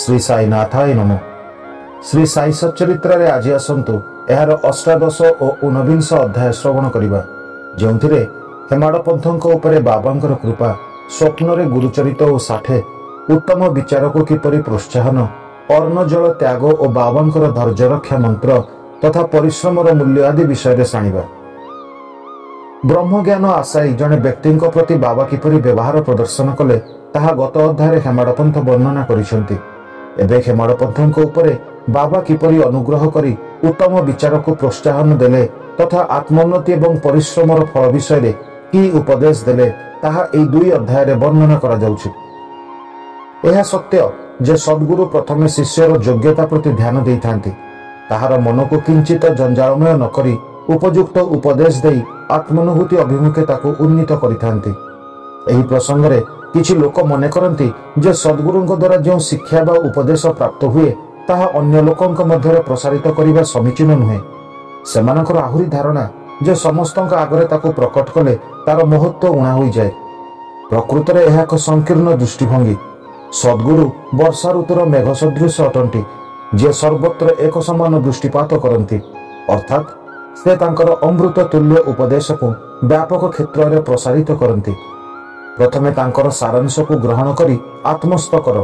ଶ୍ରୀ ସାଇନାଥାୟ ନମ। ଶ୍ରୀ ସାଇ ସଚରିତ୍ରରେ ଆଜି ଆସନ୍ତୁ ଏହାର ଅଷ୍ଟାଦଶ ଓ ଊନବିଂଶ ଅଧ୍ୟାୟ ଶ୍ରବଣ କରିବା। ଯେଉଁଥିରେ ହେମାଡ଼ପନ୍ଥଙ୍କ ଉପରେ ବାବାଙ୍କର କୃପା ସ୍ୱପ୍ନରେ ଗୁରୁଚରିତ ଓ ଷାଠେ ଉତ୍ତମ ବିଚାରକୁ କିପରି ପ୍ରୋତ୍ସାହନ ଅର୍ଣ୍ଣଜଳ ତ୍ୟାଗ ଓ ବାବାଙ୍କର ଧୈର୍ଯ୍ୟରକ୍ଷା ମନ୍ତ୍ର ତଥା ପରିଶ୍ରମର ମୂଲ୍ୟ ଆଦି ବିଷୟରେ ଜାଣିବା। ବ୍ରହ୍ମଜ୍ଞାନ ଆଶାୟୀ ଜଣେ ବ୍ୟକ୍ତିଙ୍କ ପ୍ରତି ବାବା କିପରି ବ୍ୟବହାର ପ୍ରଦର୍ଶନ କଲେ ତାହା ଗତ ଅଧ୍ୟାୟରେ ହେମାଡ଼ପନ୍ଥ ବର୍ଣ୍ଣନା କରିଛନ୍ତି। ଏବେ ହେମାଡ଼ପନ୍ଥଙ୍କ ଉପରେ ବାବା କିପରି ଅନୁଗ୍ରହ କରି ଉତ୍ତମ ବିଚାରକୁ ପ୍ରୋତ୍ସାହନ ଦେଲେ ତଥା ଆତ୍ମୋନ୍ନତି ଏବଂ ପରିଶ୍ରମର ଫଳ ବିଷୟରେ କି ଉପଦେଶ ଦେଲେ ତାହା ଏହି ଦୁଇ ଅଧ୍ୟାୟରେ ବର୍ଣ୍ଣନା କରାଯାଉଛି। ଏହା ସତ୍ୟ ଯେ ସଦ୍ଗୁରୁ ପ୍ରଥମେ ଶିଷ୍ୟର ଯୋଗ୍ୟତା ପ୍ରତି ଧ୍ୟାନ ଦେଇଥାନ୍ତି। ତାହାର ମନକୁ କିଞ୍ଚିତ ଜଞ୍ଜାଳମୟ ନ କରି ଉପଯୁକ୍ତ ଉପଦେଶ ଦେଇ ଆତ୍ମନୁଭୂତି ଅଭିମୁଖେ ତାକୁ ଉନ୍ନୀତ କରିଥାନ୍ତି। ଏହି ପ୍ରସଙ୍ଗରେ କିଛି ଲୋକ ମନେ କରନ୍ତି ଯେ ସଦ୍ଗୁରୁଙ୍କ ଦ୍ୱାରା ଯେଉଁ ଶିକ୍ଷା ବା ଉପଦେଶ ପ୍ରାପ୍ତ ହୁଏ ତାହା ଅନ୍ୟ ଲୋକଙ୍କ ମଧ୍ୟରେ ପ୍ରସାରିତ କରିବା ସମୀଚୀନ ନୁହେଁ। ସେମାନଙ୍କର ଆହୁରି ଧାରଣା ଯେ ସମସ୍ତଙ୍କ ଆଗରେ ତାକୁ ପ୍ରକଟ କଲେ ତାର ମହତ୍ଵ ଉଣା ହୋଇଯାଏ। ପ୍ରକୃତରେ ଏହା ଏକ ସଂକୀର୍ଣ୍ଣ ଦୃଷ୍ଟିଭଙ୍ଗୀ। ସଦ୍ଗୁରୁ ବର୍ଷା ଋତୁର ମେଘ ସଦୃଶ ଅଟନ୍ତି ଯିଏ ସର୍ବତ୍ର ଏକ ସମାନ ଦୃଷ୍ଟିପାତ କରନ୍ତି। ଅର୍ଥାତ୍ ସେ ତାଙ୍କର ଅମୃତ ତୁଲ୍ୟ ଉପଦେଶକୁ ବ୍ୟାପକ କ୍ଷେତ୍ରରେ ପ୍ରସାରିତ କରନ୍ତି। ପ୍ରଥମେ ତାଙ୍କର ସାରାଂଶକୁ ଗ୍ରହଣ କରି ଆତ୍ମସ୍ଥ କର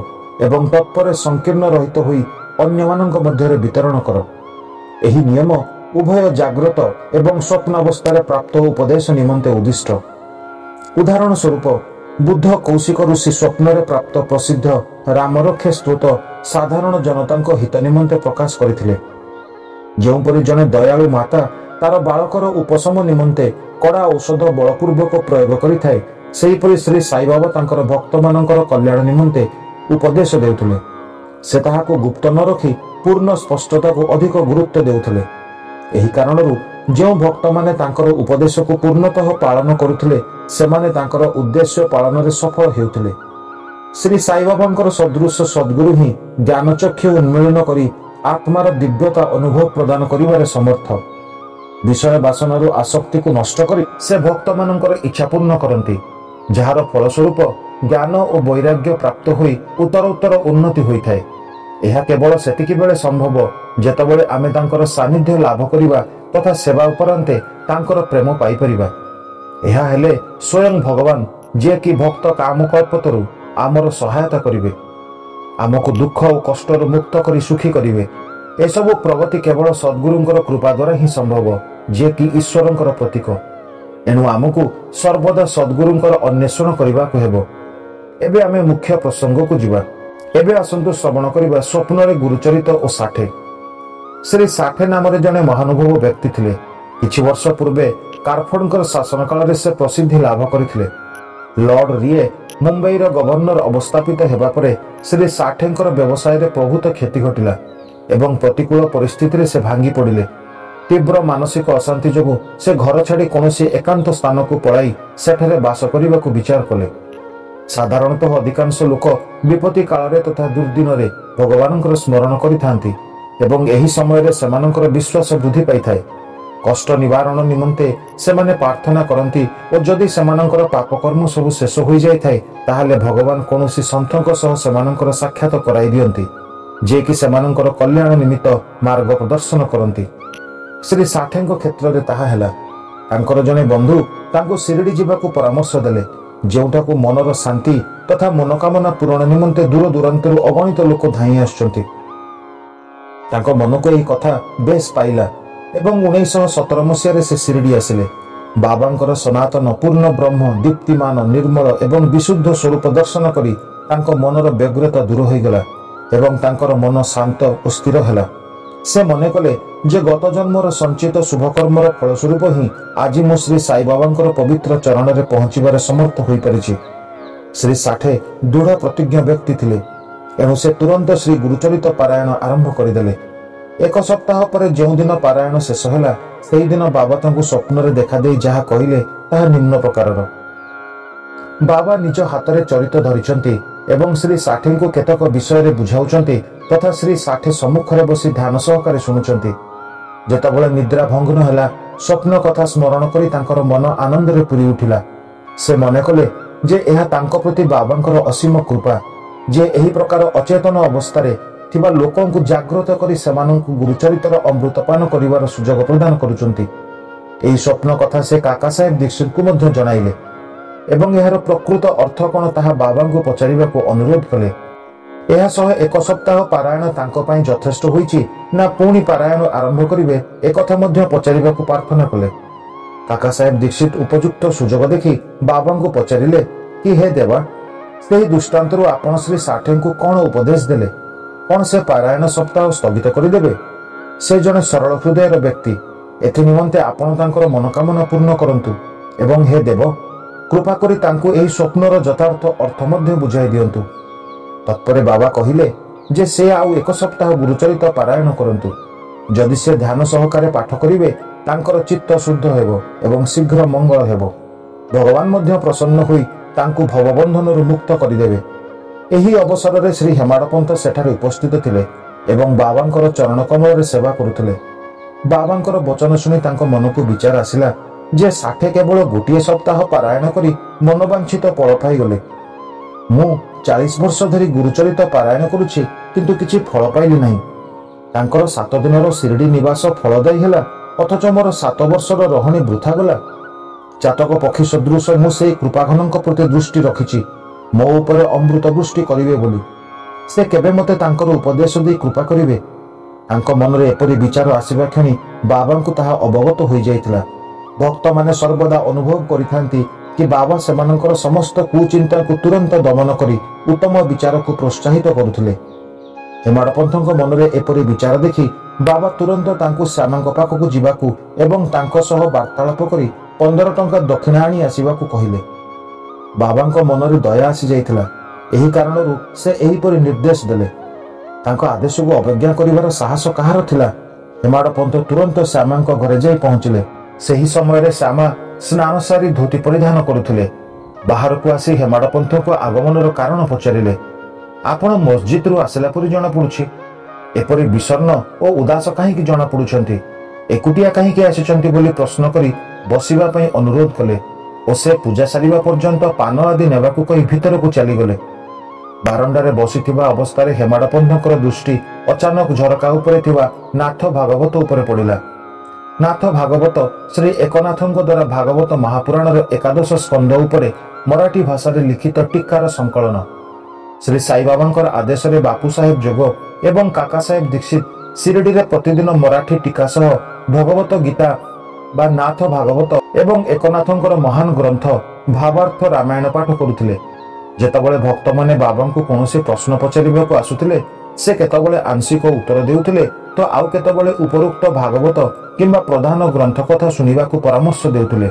ଏବଂ ତତ୍ପରେ ସଂକୀର୍ଣ୍ଣ ରହିତ ହୋଇ ଅନ୍ୟମାନଙ୍କ ମଧ୍ୟରେ ବିତରଣ କର। ଏହି ନିୟମ ଉଭୟ ଜାଗ୍ରତ ଏବଂ ସ୍ୱପ୍ନାବସ୍ଥାରେ ପ୍ରାପ୍ତ ଉପଦେଶ ନିମନ୍ତେ ଉଦ୍ଦିଷ୍ଟ। ଉଦାହରଣ ସ୍ୱରୂପ ବୁଦ୍ଧ କୌଶିକ ଋଷି ସ୍ୱପ୍ନରେ ପ୍ରାପ୍ତ ପ୍ରସିଦ୍ଧ ରାମରକ୍ଷେ ସ୍ତୋତ ସାଧାରଣ ଜନତାଙ୍କ ହିତ ନିମନ୍ତେ ପ୍ରକାଶ କରିଥିଲେ। ଯେଉଁପରି ଜଣେ ଦୟାଳୁ ମାତା ତାର ବାଳକର ଉପଶମ ନିମନ୍ତେ କଡ଼ା ଔଷଧ ବଳପୂର୍ବକ ପ୍ରୟୋଗ କରିଥାଏ ସେହିପରି ଶ୍ରୀ ସାଇବାବା ତାଙ୍କର ଭକ୍ତମାନଙ୍କର କଲ୍ୟାଣ ନିମନ୍ତେ ଉପଦେଶ ଦେଉଥିଲେ। ସେ ତାହାକୁ ଗୁପ୍ତ ନ ରଖି ପୂର୍ଣ୍ଣ ସ୍ପଷ୍ଟତାକୁ ଅଧିକ ଗୁରୁତ୍ୱ ଦେଉଥିଲେ। ଏହି କାରଣରୁ ଯେଉଁ ଭକ୍ତମାନେ ତାଙ୍କର ଉପଦେଶକୁ ପୂର୍ଣ୍ଣତଃ ପାଳନ କରୁଥିଲେ ସେମାନେ ତାଙ୍କର ଉଦ୍ଦେଶ୍ୟ ପାଳନରେ ସଫଳ ହେଉଥିଲେ। ଶ୍ରୀ ସାଇବାବାଙ୍କର ସଦୃଶ ସଦ୍ଗୁରୁ ହିଁ ଜ୍ଞାନଚକ୍ଷୁ ଉନ୍ମିଳନ କରି ଆତ୍ମାର ଦିବ୍ୟତା ଅନୁଭବ ପ୍ରଦାନ କରିବାରେ ସମର୍ଥ। ବିଷୟ ବାସନାରୁ ଆସକ୍ତିକୁ ନଷ୍ଟ କରି ସେ ଭକ୍ତମାନଙ୍କର ଇଚ୍ଛା ପୂର୍ଣ୍ଣ କରନ୍ତି। ଯାହାର ଫଳସ୍ୱରୂପ ଜ୍ଞାନ ଓ ବୈରାଗ୍ୟ ପ୍ରାପ୍ତ ହୋଇ ଉତ୍ତର ଉତ୍ତର ଉନ୍ନତି ହୋଇଥାଏ। ଏହା କେବଳ ସେତିକି ବେଳେ ସମ୍ଭବ ଯେତେବେଳେ ଆମେ ତାଙ୍କର ସାନ୍ନିଧ୍ୟ ଲାଭ କରିବା ତଥା ସେବା ଉପରାନ୍ତେ ତାଙ୍କର ପ୍ରେମ ପାଇପାରିବା। ଏହା ହେଲେ ସ୍ୱୟଂ ଭଗବାନ ଯିଏକି ଭକ୍ତ କାମକଳ୍ପତରୁ ଆମର ସହାୟତା କରିବେ। ଆମକୁ ଦୁଃଖ ଓ କଷ୍ଟରୁ ମୁକ୍ତ କରି ସୁଖୀ କରିବେ। ଏସବୁ ପ୍ରଗତି କେବଳ ସଦ୍ଗୁରୁଙ୍କର କୃପା ଦ୍ୱାରା ହିଁ ସମ୍ଭବ ଯିଏକି ଈଶ୍ୱରଙ୍କର ପ୍ରତୀକ। ଏଣୁ ଆମକୁ ସର୍ବଦା ସଦ୍ଗୁରୁଙ୍କର ଅନ୍ୱେଷଣ କରିବାକୁ ହେବ। ଏବେ ଆମେ ମୁଖ୍ୟ ପ୍ରସଙ୍ଗକୁ ଯିବା। ଏବେ ଆସନ୍ତୁ ଶ୍ରବଣ କରିବା ସ୍ୱପ୍ନରେ ଗୁରୁଚରିତ ଓ ଷାଠେ। ଶ୍ରୀ ଷାଠେ ନାମରେ ଜଣେ ମହାନୁଭବ ବ୍ୟକ୍ତି ଥିଲେ। କିଛି ବର୍ଷ ପୂର୍ବେ କାରଫଡ଼ଙ୍କର ଶାସନ କାଳରେ ସେ ପ୍ରସିଦ୍ଧି ଲାଭ କରିଥିଲେ। ଲର୍ଡ ରିଏ ମୁମ୍ବାଇର ଗଭର୍ଣ୍ଣର ଅବସ୍ଥାପିତ ହେବା ପରେ ଶ୍ରୀ ଷାଠେଙ୍କର ବ୍ୟବସାୟରେ ପ୍ରଭୂତ କ୍ଷତି ଘଟିଲା ଏବଂ ପ୍ରତିକୂଳ ପରିସ୍ଥିତିରେ ସେ ଭାଙ୍ଗି ପଡ଼ିଲେ। ତୀବ୍ର ମାନସିକ ଅଶାନ୍ତି ଯୋଗୁଁ ସେ ଘର ଛାଡ଼ି କୌଣସି ଏକାନ୍ତ ସ୍ଥାନକୁ ପଳାଇ ସେଠାରେ ବାସ କରିବାକୁ ବିଚାର କଲେ। ସାଧାରଣତଃ ଅଧିକାଂଶ ଲୋକ ବିପତ୍ତି କାଳରେ ତଥା ଦୁର୍ଦିନରେ ଭଗବାନଙ୍କର ସ୍ମରଣ କରିଥାନ୍ତି ଏବଂ ଏହି ସମୟରେ ସେମାନଙ୍କର ବିଶ୍ୱାସ ବୃଦ୍ଧି ପାଇଥାଏ। କଷ୍ଟ ନିବାରଣ ନିମନ୍ତେ ସେମାନେ ପ୍ରାର୍ଥନା କରନ୍ତି ଓ ଯଦି ସେମାନଙ୍କର ପାପକର୍ମ ସବୁ ଶେଷ ହୋଇଯାଇଥାଏ ତାହେଲେ ଭଗବାନ କୌଣସି ସନ୍ଥଙ୍କ ସହ ସେମାନଙ୍କର ସାକ୍ଷାତ କରାଇ ଦିଅନ୍ତି ଯିଏକି ସେମାନଙ୍କର କଲ୍ୟାଣ ନିମିତ୍ତ ମାର୍ଗ ପ୍ରଦର୍ଶନ କରନ୍ତି। ଶ୍ରୀ ଷାଠେଙ୍କ କ୍ଷେତ୍ରରେ ତାହା ହେଲା। ତାଙ୍କର ଜଣେ ବନ୍ଧୁ ତାଙ୍କୁ ଶିରିଡ଼ି ଯିବାକୁ ପରାମର୍ଶ ଦେଲେ ଯେଉଁଠାକୁ ମନର ଶାନ୍ତି ତଥା ମନୋକାମନା ପୂରଣ ନିମନ୍ତେ ଦୂର ଦୂରାନ୍ତରୁ ଅଗଣିତ ଲୋକ ଧାଇଁ ଆସୁଛନ୍ତି। ତାଙ୍କ ମନକୁ ଏହି କଥା ବେଶ ପାଇଲା ଏବଂ ଉଣେଇଶହ ସତର ମସିହାରେ ସେ ଶିରିଡ଼ି ଆସିଲେ। ବାବାଙ୍କର ସନାତନ ପୂର୍ଣ୍ଣ ବ୍ରହ୍ମ ଦୀପ୍ତିମାନ ନିର୍ମଳ ଏବଂ ବିଶୁଦ୍ଧ ସ୍ୱରୂପ ଦର୍ଶନ କରି ତାଙ୍କ ମନର ବ୍ୟଗ୍ରତା ଦୂର ହୋଇଗଲା ଏବଂ ତାଙ୍କର ମନ ଶାନ୍ତ ଓ ସ୍ଥିର ହେଲା। ସେ ମନେ କଲେ ଯେ ଗତ ଜନ୍ମର ସଞ୍ଚିତ ଶୁଭକର୍ମର ଫଳସ୍ୱରୂପ ହିଁ ଆଜି ମୁଁ ଶ୍ରୀ ସାଇବାବାଙ୍କର ପବିତ୍ର ଚରଣରେ ପହଞ୍ଚିବାରେ ସମର୍ଥ ହୋଇପାରିଛି ଶ୍ରୀ ଷାଠେ ଦୃଢ଼ ପ୍ରତିଜ୍ଞ ବ୍ୟକ୍ତି ଥିଲେ ଏଣୁ ସେ ତୁରନ୍ତ ଶ୍ରୀ ଗୁରୁଚରିତ ପାରାୟଣ ଆରମ୍ଭ କରିଦେଲେ ଏକ ସପ୍ତାହ ପରେ ଯେଉଁଦିନ ପାରାୟଣ ଶେଷ ହେଲା ସେହିଦିନ ବାବା ତାଙ୍କୁ ସ୍ୱପ୍ନରେ ଦେଖାଦେଇ ଯାହା କହିଲେ ତାହା ନିମ୍ନ ପ୍ରକାରର ବାବା ନିଜ ହାତରେ ଚରିତ ଧରିଛନ୍ତି ଏବଂ ଶ୍ରୀ ଷାଠେଙ୍କୁ କେତେକ ବିଷୟରେ ବୁଝାଉଛନ୍ତି ତଥା ଶ୍ରୀ ଷାଠେ ସମ୍ମୁଖରେ ବସି ଧ୍ୟାନ ସହକାରେ ଶୁଣୁଛନ୍ତି ଯେତେବେଳେ ନିଦ୍ରା ଭଙ୍ଗନ ହେଲା ସ୍ୱପ୍ନ କଥା ସ୍ମରଣ କରି ତାଙ୍କର ମନ ଆନନ୍ଦରେ ପୁରି ଉଠିଲା। ସେ ମନେ କଲେ ଯେ ଏହା ତାଙ୍କ ପ୍ରତି ବାବାଙ୍କର ଅସୀମ କୃପା ଯେ ଏହି ପ୍ରକାର ଅଚେତନ ଅବସ୍ଥାରେ ଥିବା ଲୋକଙ୍କୁ ଜାଗ୍ରତ କରି ସେମାନଙ୍କୁ ଗୁରୁଚରିତର ଅମୃତପାନ କରିବାର ସୁଯୋଗ ପ୍ରଦାନ କରୁଛନ୍ତି ଏହି ସ୍ୱପ୍ନ କଥା ସେ କାକା ସାହେବ ଦୀକ୍ଷିତଙ୍କୁ ମଧ୍ୟ ଜଣାଇଲେ ଏବଂ ଏହାର ପ୍ରକୃତ ଅର୍ଥ କ'ଣ ତାହା ବାବାଙ୍କୁ ପଚାରିବାକୁ ଅନୁରୋଧ କଲେ। ଏହା ସହ ଏକ ସପ୍ତାହ ପାରାୟଣ ତାଙ୍କ ପାଇଁ ଯଥେଷ୍ଟ ହୋଇଛି। ନା ପୁଣି ପାରାୟଣ ଆରମ୍ଭ କରିବେ ଏକଥା ମଧ୍ୟ ପଚାରିବାକୁ ପ୍ରାର୍ଥନା କଲେ। କାକା ସାହେବ ଦୀକ୍ଷିତ ଉପଯୁକ୍ତ ସୁଯୋଗ ଦେଖି ବାବାଙ୍କୁ ପଚାରିଲେ କି ହେ ଦେବା ସେହି ଦୃଷ୍ଟାନ୍ତରୁ ଆପଣ ଶ୍ରୀ ଷାଠେଙ୍କୁ କ'ଣ ଉପଦେଶ ଦେଲେ? କ'ଣ ସେ ପାରାୟଣ ସପ୍ତାହ ସ୍ଥଗିତ କରିଦେବେ? ସେ ଜଣେ ସରଳ ହୃଦୟର ବ୍ୟକ୍ତି। ଏଥି ନିମନ୍ତେ ଆପଣ ତାଙ୍କର ମନୋକାମନା ପୂର୍ଣ୍ଣ କରନ୍ତୁ। ଏବଂ ହେ ଦେବ କୃପା କରି ତାଙ୍କୁ ଏହି ସ୍ୱପ୍ନର ଯଥାର୍ଥ ଅର୍ଥ ମଧ୍ୟ ବୁଝାଇ ଦିଅନ୍ତୁ। ତତ୍ପରେ ବାବା କହିଲେ ଯେ ସେ ଆଉ ଏକ ସପ୍ତାହ ଗୁରୁଚରିତ ପାରାୟଣ କରନ୍ତୁ। ଯଦି ସେ ଧ୍ୟାନ ସହକାରେ ପାଠ କରିବେ ତାଙ୍କର ଚିତ୍ତ ଶୁଦ୍ଧ ହେବ ଏବଂ ଶୀଘ୍ର ମଙ୍ଗଳ ହେବ। ଭଗବାନ ମଧ୍ୟ ପ୍ରସନ୍ନ ହୋଇ ତାଙ୍କୁ ଭବବନ୍ଧନରୁ ମୁକ୍ତ କରିଦେବେ। ଏହି ଅବସରରେ ଶ୍ରୀ ହେମାଡ଼ପନ୍ତ ସେଠାରେ ଉପସ୍ଥିତ ଥିଲେ ଏବଂ ବାବାଙ୍କର ଚରଣ କମଳରେ ସେବା କରୁଥିଲେ। ବାବାଙ୍କର ବଚନ ଶୁଣି ତାଙ୍କ ମନକୁ ବିଚାର ଆସିଲା ଯେ ଷାଠେ କେବଳ ଗୋଟିଏ ସପ୍ତାହ ପାରାୟଣ କରି ମନବାଞ୍ଛିତ ଫଳ ପାଇଗଲେ। ମୁଁ ଚାଳିଶ ବର୍ଷ ଧରି ଗୁରୁଚରିତ ପାରାୟଣ କରୁଛି କିନ୍ତୁ କିଛି ଫଳ ପାଇଲି ନାହିଁ। ତାଙ୍କର ସାତ ଦିନର ଶିରଡି ନିବାସ ଫଳଦାୟୀ ହେଲା ଅଥଚ ମୋର ସାତ ବର୍ଷର ରହଣି ବୃଥା ଗଲା। ଚାତକ ପକ୍ଷୀ ସଦୃଶ ମୁଁ ସେଇ କୃପାଘନଙ୍କ ପ୍ରତି ଦୃଷ୍ଟି ରଖିଛି ମୋ ଉପରେ ଅମୃତ ବୃଷ୍ଟି କରିବେ ବୋଲି। ସେ କେବେ ମୋତେ ତାଙ୍କର ଉପଦେଶ ଦେଇ କୃପା କରିବେ? ତାଙ୍କ ମନରେ ଏପରି ବିଚାର ଆସିବା କ୍ଷଣି ବାବାଙ୍କୁ ତାହା ଅବଗତ ହୋଇଯାଇଥିଲା। ଭକ୍ତମାନେ ସର୍ବଦା ଅନୁଭବ କରିଥାନ୍ତି କି ବାବା ସେମାନଙ୍କର ସମସ୍ତ କୁଚିନ୍ତାକୁ ତୁରନ୍ତ ଦମନ କରି ଉତ୍ତମ ବିଚାରକୁ ପ୍ରୋତ୍ସାହିତ କରୁଥିଲେ। ହେମାଡ଼ପନ୍ଥଙ୍କ ମନରେ ଏପରି ବିଚାର ଦେଖି ବାବା ତୁରନ୍ତ ତାଙ୍କୁ ଶ୍ୟାମାଙ୍କ ପାଖକୁ ଯିବାକୁ ଏବଂ ତାଙ୍କ ସହ ବାର୍ତ୍ତାଳାପ କରି ପନ୍ଦର ଟଙ୍କା ଦକ୍ଷିଣା ଆଣି ଆସିବାକୁ କହିଲେ। ବାବାଙ୍କ ମନରେ ଦୟା ଆସିଯାଇଥିଲା ଏହି କାରଣରୁ ସେ ଏହିପରି ନିର୍ଦ୍ଦେଶ ଦେଲେ। ତାଙ୍କ ଆଦେଶକୁ ଅବଜ୍ଞା କରିବାର ସାହସ କାହାର ଥିଲା? ହେମାଡ଼ପନ୍ଥ ତୁରନ୍ତ ଶ୍ୟାମାଙ୍କ ଘରେ ଯାଇ ପହଞ୍ଚିଲେ। ସେହି ସମୟରେ ଶ୍ୟାମା ସ୍ନାନ ସାରି ଧୋତି ପରିଧାନ କରୁଥିଲେ। ବାହାରକୁ ଆସି ହେମାଡ଼ପନ୍ଥଙ୍କ ଆଗମନର କାରଣ ପଚାରିଲେ ଆପଣ ମସଜିଦରୁ ଆସିଲା ପରି ଜଣାପଡ଼ୁଛି। ଏପରି ବିଷର୍ଣ୍ଣ ଓ ଉଦାସ କାହିଁକି ଜଣାପଡ଼ୁଛନ୍ତି? ଏକୁଟିଆ କାହିଁକି ଆସିଛନ୍ତି ବୋଲି ପ୍ରଶ୍ନ କରି ବସିବା ପାଇଁ ଅନୁରୋଧ କଲେ ଓ ସେ ପୂଜା ସାରିବା ପର୍ଯ୍ୟନ୍ତ ପାନ ଆଦି ନେବାକୁ କହି ଭିତରକୁ ଚାଲିଗଲେ। ବାରଣ୍ଡାରେ ବସିଥିବା ଅବସ୍ଥାରେ ହେମାଡ଼ପନ୍ଥଙ୍କର ଦୃଷ୍ଟି ଅଚାନକ ଝରକା ଉପରେ ଥିବା ନାଥ ଭାଗବତ ଉପରେ ପଡ଼ିଲା। ନାଥ ଭାଗବତ ଶ୍ରୀ ଏକନାଥଙ୍କ ଦ୍ୱାରା ଭାଗବତ ମହାପୁରାଣର ଏକାଦଶ ସ୍କନ୍ଦ ଉପରେ ମରାଠୀ ଭାଷାରେ ଲିଖିତ ଟିକାର ସଂକଳନ ଶ୍ରୀ ସାଇବାବାଙ୍କର ଆଦେଶରେ ବାପୁ ସାହେବ ଯୋଗ ଏବଂ କାକା ସାହେବ ଦୀକ୍ଷିତ ଶିରିଡିରେ ପ୍ରତିଦିନ ମରାଠୀ ଟିକା ସହ ଭଗବତ ଗୀତା ବା ନାଥ ଭାଗବତ ଏବଂ ଏକନାଥଙ୍କର ମହାନ ଗ୍ରନ୍ଥ ଭାବାର୍ଥ ରାମାୟଣ ପାଠ କରୁଥିଲେ ଯେତେବେଳେ ଭକ୍ତମାନେ ବାବାଙ୍କୁ କୌଣସି ପ୍ରଶ୍ନ ପଚାରିବାକୁ ଆସୁଥିଲେ ସେ କେତେବେଳେ ଆଂଶିକ ଉତ୍ତର ଦେଉଥିଲେ ତ ଆଉ କେତେବେଳେ ଉପରୋକ୍ତ ଭାଗବତ କିମ୍ବା ପ୍ରଧାନ ଗ୍ରନ୍ଥ କଥା ଶୁଣିବାକୁ ପରାମର୍ଶ ଦେଉଥିଲେ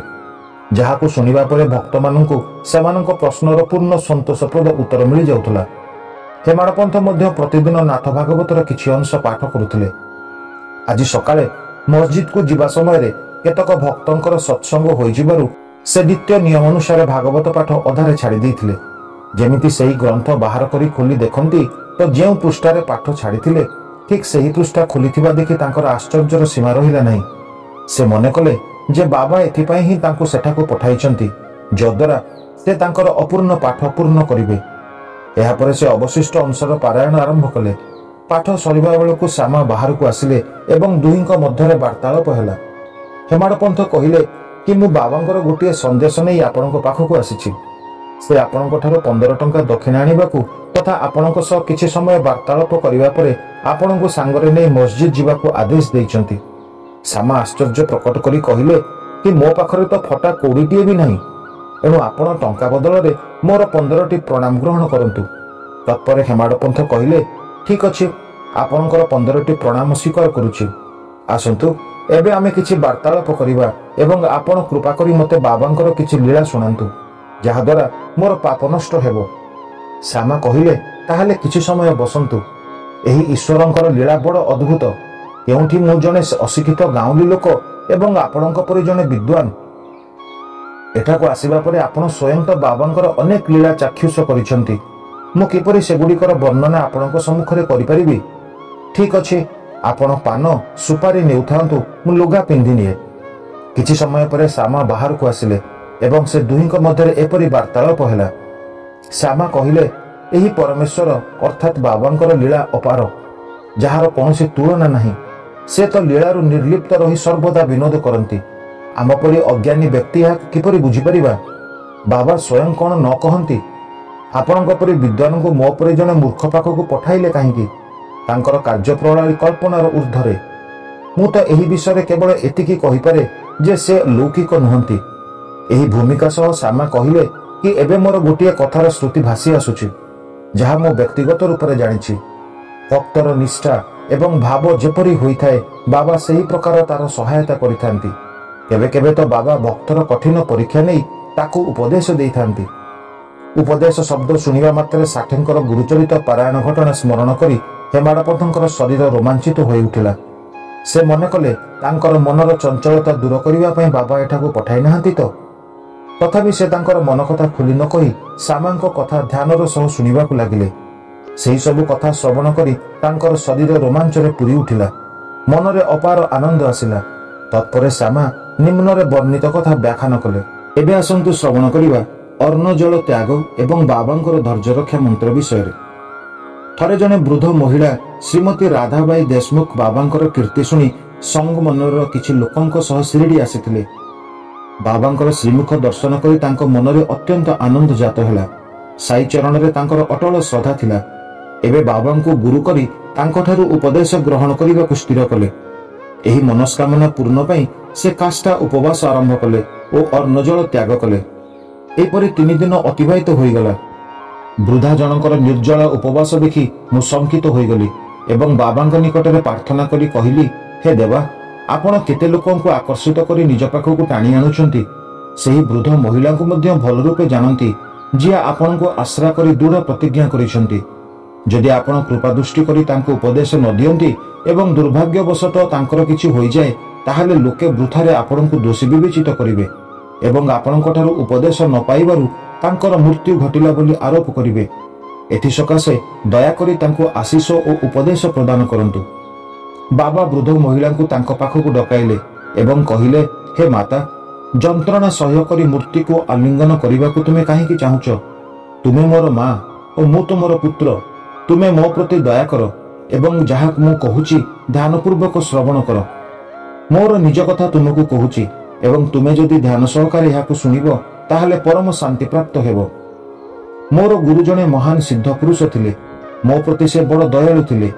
ଯାହାକୁ ଶୁଣିବା ପରେ ଭକ୍ତମାନଙ୍କୁ ସେମାନଙ୍କ ପ୍ରଶ୍ନର ପୂର୍ଣ୍ଣ ସନ୍ତୋଷପ୍ରଦ ଉତ୍ତର ମିଳିଯାଉଥିଲା ହେମାଡ଼ପନ୍ଥ ମଧ୍ୟ ପ୍ରତିଦିନ ନାଥ ଭାଗବତର କିଛି ଅଂଶ ପାଠ କରୁଥିଲେ ଆଜି ସକାଳେ ମସଜିଦକୁ ଯିବା ସମୟରେ କେତେକ ଭକ୍ତଙ୍କର ସତ୍ସଙ୍ଗ ହୋଇଯିବାରୁ ସେ ନିତ୍ୟ ନିୟମ ଅନୁସାରେ ଭାଗବତ ପାଠ ଅଧାରେ ଛାଡ଼ି ଦେଇଥିଲେ ଯେମିତି ସେହି ଗ୍ରନ୍ଥ ବାହାର କରି ଖୋଲି ଦେଖନ୍ତି ତ ଯେଉଁ ପୃଷ୍ଠାରେ ପାଠ ଛାଡ଼ିଥିଲେ ଠିକ୍ ସେହି ପୃଷ୍ଠା ଖୋଲିଥିବା ଦେଖି ତାଙ୍କର ଆଶ୍ଚର୍ଯ୍ୟର ସୀମା ରହିଲା ନାହିଁ। ସେ ମନେ କଲେ ଯେ ବାବା ଏଥିପାଇଁ ହିଁ ତାଙ୍କୁ ସେଠାକୁ ପଠାଇଛନ୍ତି ଯଦ୍ୱାରା ସେ ତାଙ୍କର ଅପୂର୍ଣ୍ଣ ପାଠ ପୂର୍ଣ୍ଣ କରିବେ। ଏହାପରେ ସେ ଅବଶିଷ୍ଟ ଅଂଶର ପାରାୟଣ ଆରମ୍ଭ କଲେ। ପାଠ ସରିବା ବେଳକୁ ଶ୍ୟାମା ବାହାରକୁ ଆସିଲେ ଏବଂ ଦୁହିଁଙ୍କ ମଧ୍ୟରେ ବାର୍ତ୍ତାଳାପ ହେଲା। ହେମାଡ଼ପନ୍ଥ କହିଲେ କି ମୁଁ ବାବାଙ୍କର ଗୋଟିଏ ସନ୍ଦେଶ ନେଇ ଆପଣଙ୍କ ପାଖକୁ ଆସିଛି। ସେ ଆପଣଙ୍କ ଠାରୁ ପନ୍ଦର ଟଙ୍କା ଦକ୍ଷିଣା ଆଣିବାକୁ ତଥା ଆପଣଙ୍କ ସହ କିଛି ସମୟ ବାର୍ତ୍ତାଳାପ କରିବା ପରେ ଆପଣଙ୍କୁ ସାଙ୍ଗରେ ନେଇ ମସଜିଦ ଯିବାକୁ ଆଦେଶ ଦେଇଛନ୍ତି। ଶ୍ୟାମା ଆଶ୍ଚର୍ଯ୍ୟ ପ୍ରକଟ କରି କହିଲେ କି ମୋ ପାଖରେ ତ ଫଟା କୋଡ଼ିଟିଏ ବି ନାହିଁ। ଏଣୁ ଆପଣ ଟଙ୍କା ବଦଳରେ ମୋର ପନ୍ଦରଟି ପ୍ରଣାମ ଗ୍ରହଣ କରନ୍ତୁ ତତ୍ପରେ ହେମାଡ଼ପନ୍ଥ କହିଲେ ଠିକ୍ ଅଛି ଆପଣଙ୍କର ପନ୍ଦରଟି ପ୍ରଣାମ ସ୍ୱୀକାର କରୁଛି। ଆସନ୍ତୁ ଏବେ ଆମେ କିଛି ବାର୍ତ୍ତାଳାପ କରିବା ଏବଂ ଆପଣ କୃପା କରି ମୋତେ ବାବାଙ୍କର କିଛି ଲୀଳା ଶୁଣାନ୍ତୁ। ଯାହାଦ୍ୱାରା ମୋର ପାପ ନଷ୍ଟ ହେବ। ଶ୍ୟାମା କହିଲେ ତାହେଲେ କିଛି ସମୟ ବସନ୍ତୁ। ଏହି ଈଶ୍ୱରଙ୍କର ଲୀଳା ବଡ଼ ଅଦ୍ଭୁତ। କେଉଁଠି ମୁଁ ଜଣେ ଅଶିକ୍ଷିତ ଗାଉଁଲି ଲୋକ ଏବଂ ଆପଣଙ୍କ ପରି ଜଣେ ବିଦ୍ୱାନ। ଏଠାକୁ ଆସିବା ପରେ ଆପଣ ସ୍ୱୟଂ ତ ବାବାଙ୍କର ଅନେକ ଲୀଳା ଚାକ୍ଷୁଷ କରିଛନ୍ତି। ମୁଁ କିପରି ସେଗୁଡ଼ିକର ବର୍ଣ୍ଣନା ଆପଣଙ୍କ ସମ୍ମୁଖରେ କରିପାରିବି? ଠିକ୍ ଅଛି ଆପଣ ପାନ ସୁପାରି ନେଉଥାନ୍ତୁ ମୁଁ ଲୁଗା ପିନ୍ଧିନିଏ କିଛି ସମୟ ପରେ ଶ୍ୟାମା ବାହାରକୁ ଆସିଲେ। ଏବଂ ସେ ଦୁହିଁଙ୍କ ମଧ୍ୟରେ ଏପରି ବାର୍ତ୍ତାଳାପ ହେଲା। ଶ୍ୟାମା କହିଲେ ଏହି ପରମେଶ୍ୱର ଅର୍ଥାତ୍ ବାବାଙ୍କର ଲୀଳା ଅପାର ଯାହାର କୌଣସି ତୁଳନା ନାହିଁ। ସେ ତ ଲୀଳାରୁ ନିର୍ଲିପ୍ତ ରହି ସର୍ବଦା ବିନୋଦ କରନ୍ତି। ଆମ ପରି ଅଜ୍ଞାନୀ ବ୍ୟକ୍ତି ଏହାକୁ କିପରି ବୁଝିପାରିବା? ବାବା ସ୍ୱୟଂ କ'ଣ ନ କହନ୍ତି? ଆପଣଙ୍କ ପରି ବିଦ୍ୱାନଙ୍କୁ ମୋ ପରି ଜଣେ ମୂର୍ଖ ପାଖକୁ ପଠାଇଲେ କାହିଁକି? ତାଙ୍କର କାର୍ଯ୍ୟପ୍ରଣାଳୀ କଳ୍ପନାର ଉର୍ଦ୍ଧ୍ୱରେ ମୁଁ ତ ଏହି ବିଷୟରେ କେବଳ ଏତିକି କହିପାରେ ଯେ ସେ ଲୌକିକ ନୁହନ୍ତି। ଏହି ଭୂମିକା ସହ ଶ୍ୟାମା କହିଲେ କି ଏବେ ମୋର ଗୋଟିଏ କଥାର ଶ୍ରୁତି ଭାସି ଆସୁଛି ଯାହା ମୁଁ ବ୍ୟକ୍ତିଗତ ରୂପରେ ଜାଣିଛି। ଭକ୍ତର ନିଷ୍ଠା ଏବଂ ଭାବ ଯେପରି ହୋଇଥାଏ ବାବା ସେହି ପ୍ରକାର ତାର ସହାୟତା କରିଥାନ୍ତି। କେବେ କେବେ ତ ବାବା ଭକ୍ତର କଠିନ ପରୀକ୍ଷା ନେଇ ତାକୁ ଉପଦେଶ ଦେଇଥାନ୍ତି। ଉପଦେଶ ଶବ୍ଦ ଶୁଣିବା ମାତ୍ରେ ଷାଠେଙ୍କର ଗୁରୁଚରିତ ପାରାୟଣ ଘଟଣା ସ୍ମରଣ କରି ହେମାଡ଼ପନ୍ତଙ୍କର ଶରୀର ରୋମାଞ୍ଚିତ ହୋଇ ଉଠିଲା ସେ ମନେ କଲେ ତାଙ୍କର ମନର ଚଞ୍ଚଳତା ଦୂର କରିବା ପାଇଁ ବାବା ଏଠାକୁ ପଠାଇ ନାହାନ୍ତି ତ? ତଥାପି ସେ ତାଙ୍କର ମନ କଥା ଖୋଲି ନ କହି ଶ୍ୟାମାଙ୍କ କଥା ଧ୍ୟାନର ସହ ଶୁଣିବାକୁ ଲାଗିଲେ। ସେହି ସବୁ କଥା ଶ୍ରବଣ କରି ତାଙ୍କର ଶରୀର ରୋମାଞ୍ଚରେ ପୁରି ଉଠିଲା। ମନରେ ଅପାର ଆନନ୍ଦ ଆସିଲା। ତତ୍ପରେ ଶ୍ୟାମା ନିମ୍ନରେ ବର୍ଣ୍ଣିତ କଥା ବ୍ୟାଖ୍ୟାନ କଲେ। ଏବେ ଆସନ୍ତୁ ଶ୍ରବଣ କରିବା ଅର୍ଣ୍ଣଜଳ ତ୍ୟାଗ ଏବଂ ବାବାଙ୍କର ଧୈର୍ଯ୍ୟ ରକ୍ଷା ମନ୍ତ୍ର ବିଷୟରେ। ଥରେ ଜଣେ ବୃଦ୍ଧ ମହିଳା ଶ୍ରୀମତୀ ରାଧାବାଇ ଦେଶମୁଖ ବାବାଙ୍କର କୀର୍ତ୍ତି ଶୁଣି ସଂଗମନର କିଛି ଲୋକଙ୍କ ସହ ଶିରିଡ଼ି ଆସିଥିଲେ। ବାବାଙ୍କର ଶ୍ରୀମୁଖ ଦର୍ଶନ କରି ତାଙ୍କ ମନରେ ଅତ୍ୟନ୍ତ ଆନନ୍ଦ ଜାତ ହେଲା। ସାଇ ଚରଣରେ ତାଙ୍କର ଅଟଳ ଶ୍ରଦ୍ଧା ଥିଲା। ଏବେ ବାବାଙ୍କୁ ଗୁରୁ କରି ତାଙ୍କଠାରୁ ଉପଦେଶ ଗ୍ରହଣ କରିବାକୁ ସ୍ଥିର କଲେ। ଏହି ମନସ୍କାମନା ପୂର୍ଣ୍ଣ ପାଇଁ ସେ କାଷ୍ଠା ଉପବାସ ଆରମ୍ଭ କଲେ ଓ ଅର୍ଣ୍ଣଜଳ ତ୍ୟାଗ କଲେ। ଏପରି ତିନି ଦିନ ଅତିବାହିତ ହୋଇଗଲା। ବୃଦ୍ଧା ଜଣଙ୍କର ନିର୍ଜଳ ଉପବାସ ଦେଖି ମୁଁ ଶଙ୍କିତ ହୋଇଗଲି ଏବଂ ବାବାଙ୍କ ନିକଟରେ ପ୍ରାର୍ଥନା କରି କହିଲି ହେ ଦେବା ଆପଣ କେତେ ଲୋକଙ୍କୁ ଆକର୍ଷିତ କରି ନିଜ ପାଖକୁ ଟାଣି ଆଣୁଛନ୍ତି? ସେହି ବୃଦ୍ଧ ମହିଳାଙ୍କୁ ମଧ୍ୟ ଭଲ ରୂପେ ଜାଣନ୍ତି ଯିଏ ଆପଣଙ୍କୁ ଆଶ୍ରା କରି ଦୃଢ଼ ପ୍ରତିଜ୍ଞା କରିଛନ୍ତି। ଯଦି ଆପଣ କୃପା ଦୃଷ୍ଟି କରି ତାଙ୍କୁ ଉପଦେଶ ନ ଦିଅନ୍ତି ଏବଂ ଦୁର୍ଭାଗ୍ୟବଶତଃ ତାଙ୍କର କିଛି ହୋଇଯାଏ ତାହେଲେ ଲୋକେ ବୃଥାରେ ଆପଣଙ୍କୁ ଦୋଷୀ ବିବେଚିତ କରିବେ ଏବଂ ଆପଣଙ୍କଠାରୁ ଉପଦେଶ ନ ପାଇବାରୁ ତାଙ୍କର ମୃତ୍ୟୁ ଘଟିଲା ବୋଲି ଆରୋପ କରିବେ। ଏଥିସକାଶେ ଦୟାକରି ତାଙ୍କୁ ଆଶିଷ ଓ ଉପଦେଶ ପ୍ରଦାନ କରନ୍ତୁ। ବାବା ବୃଦ୍ଧ ମହିଳାଙ୍କୁ ତାଙ୍କ ପାଖକୁ ଡକାଇଲେ ଏବଂ କହିଲେ ହେ ମାତା ଯନ୍ତ୍ରଣା ସହ୍ୟ କରି ମୂର୍ତ୍ତିକୁ ଆଲିଙ୍ଗନ କରିବାକୁ ତୁମେ କାହିଁକି ଚାହୁଁଛ? ତୁମେ ମୋର ମା ଓ ମୁଁ ତୁମର ପୁତ୍ର। ତୁମେ ମୋ ପ୍ରତି ଦୟା କର ଏବଂ ଯାହା ମୁଁ କହୁଛି ଧ୍ୟାନପୂର୍ବକ ଶ୍ରବଣ କର। ମୋର ନିଜ କଥା ତୁମକୁ କହୁଛି ଏବଂ ତୁମେ ଯଦି ଧ୍ୟାନ ସହକାରେ ଏହାକୁ ଶୁଣିବ ତାହେଲେ ପରମ ଶାନ୍ତି ପ୍ରାପ୍ତ ହେବ। ମୋର ଗୁରୁ ଜଣେ ମହାନ ସିଦ୍ଧ ପୁରୁଷ ଥିଲେ। ମୋ ପ୍ରତି ସେ ବଡ଼ ଦୟାଳୁ ଥିଲେ।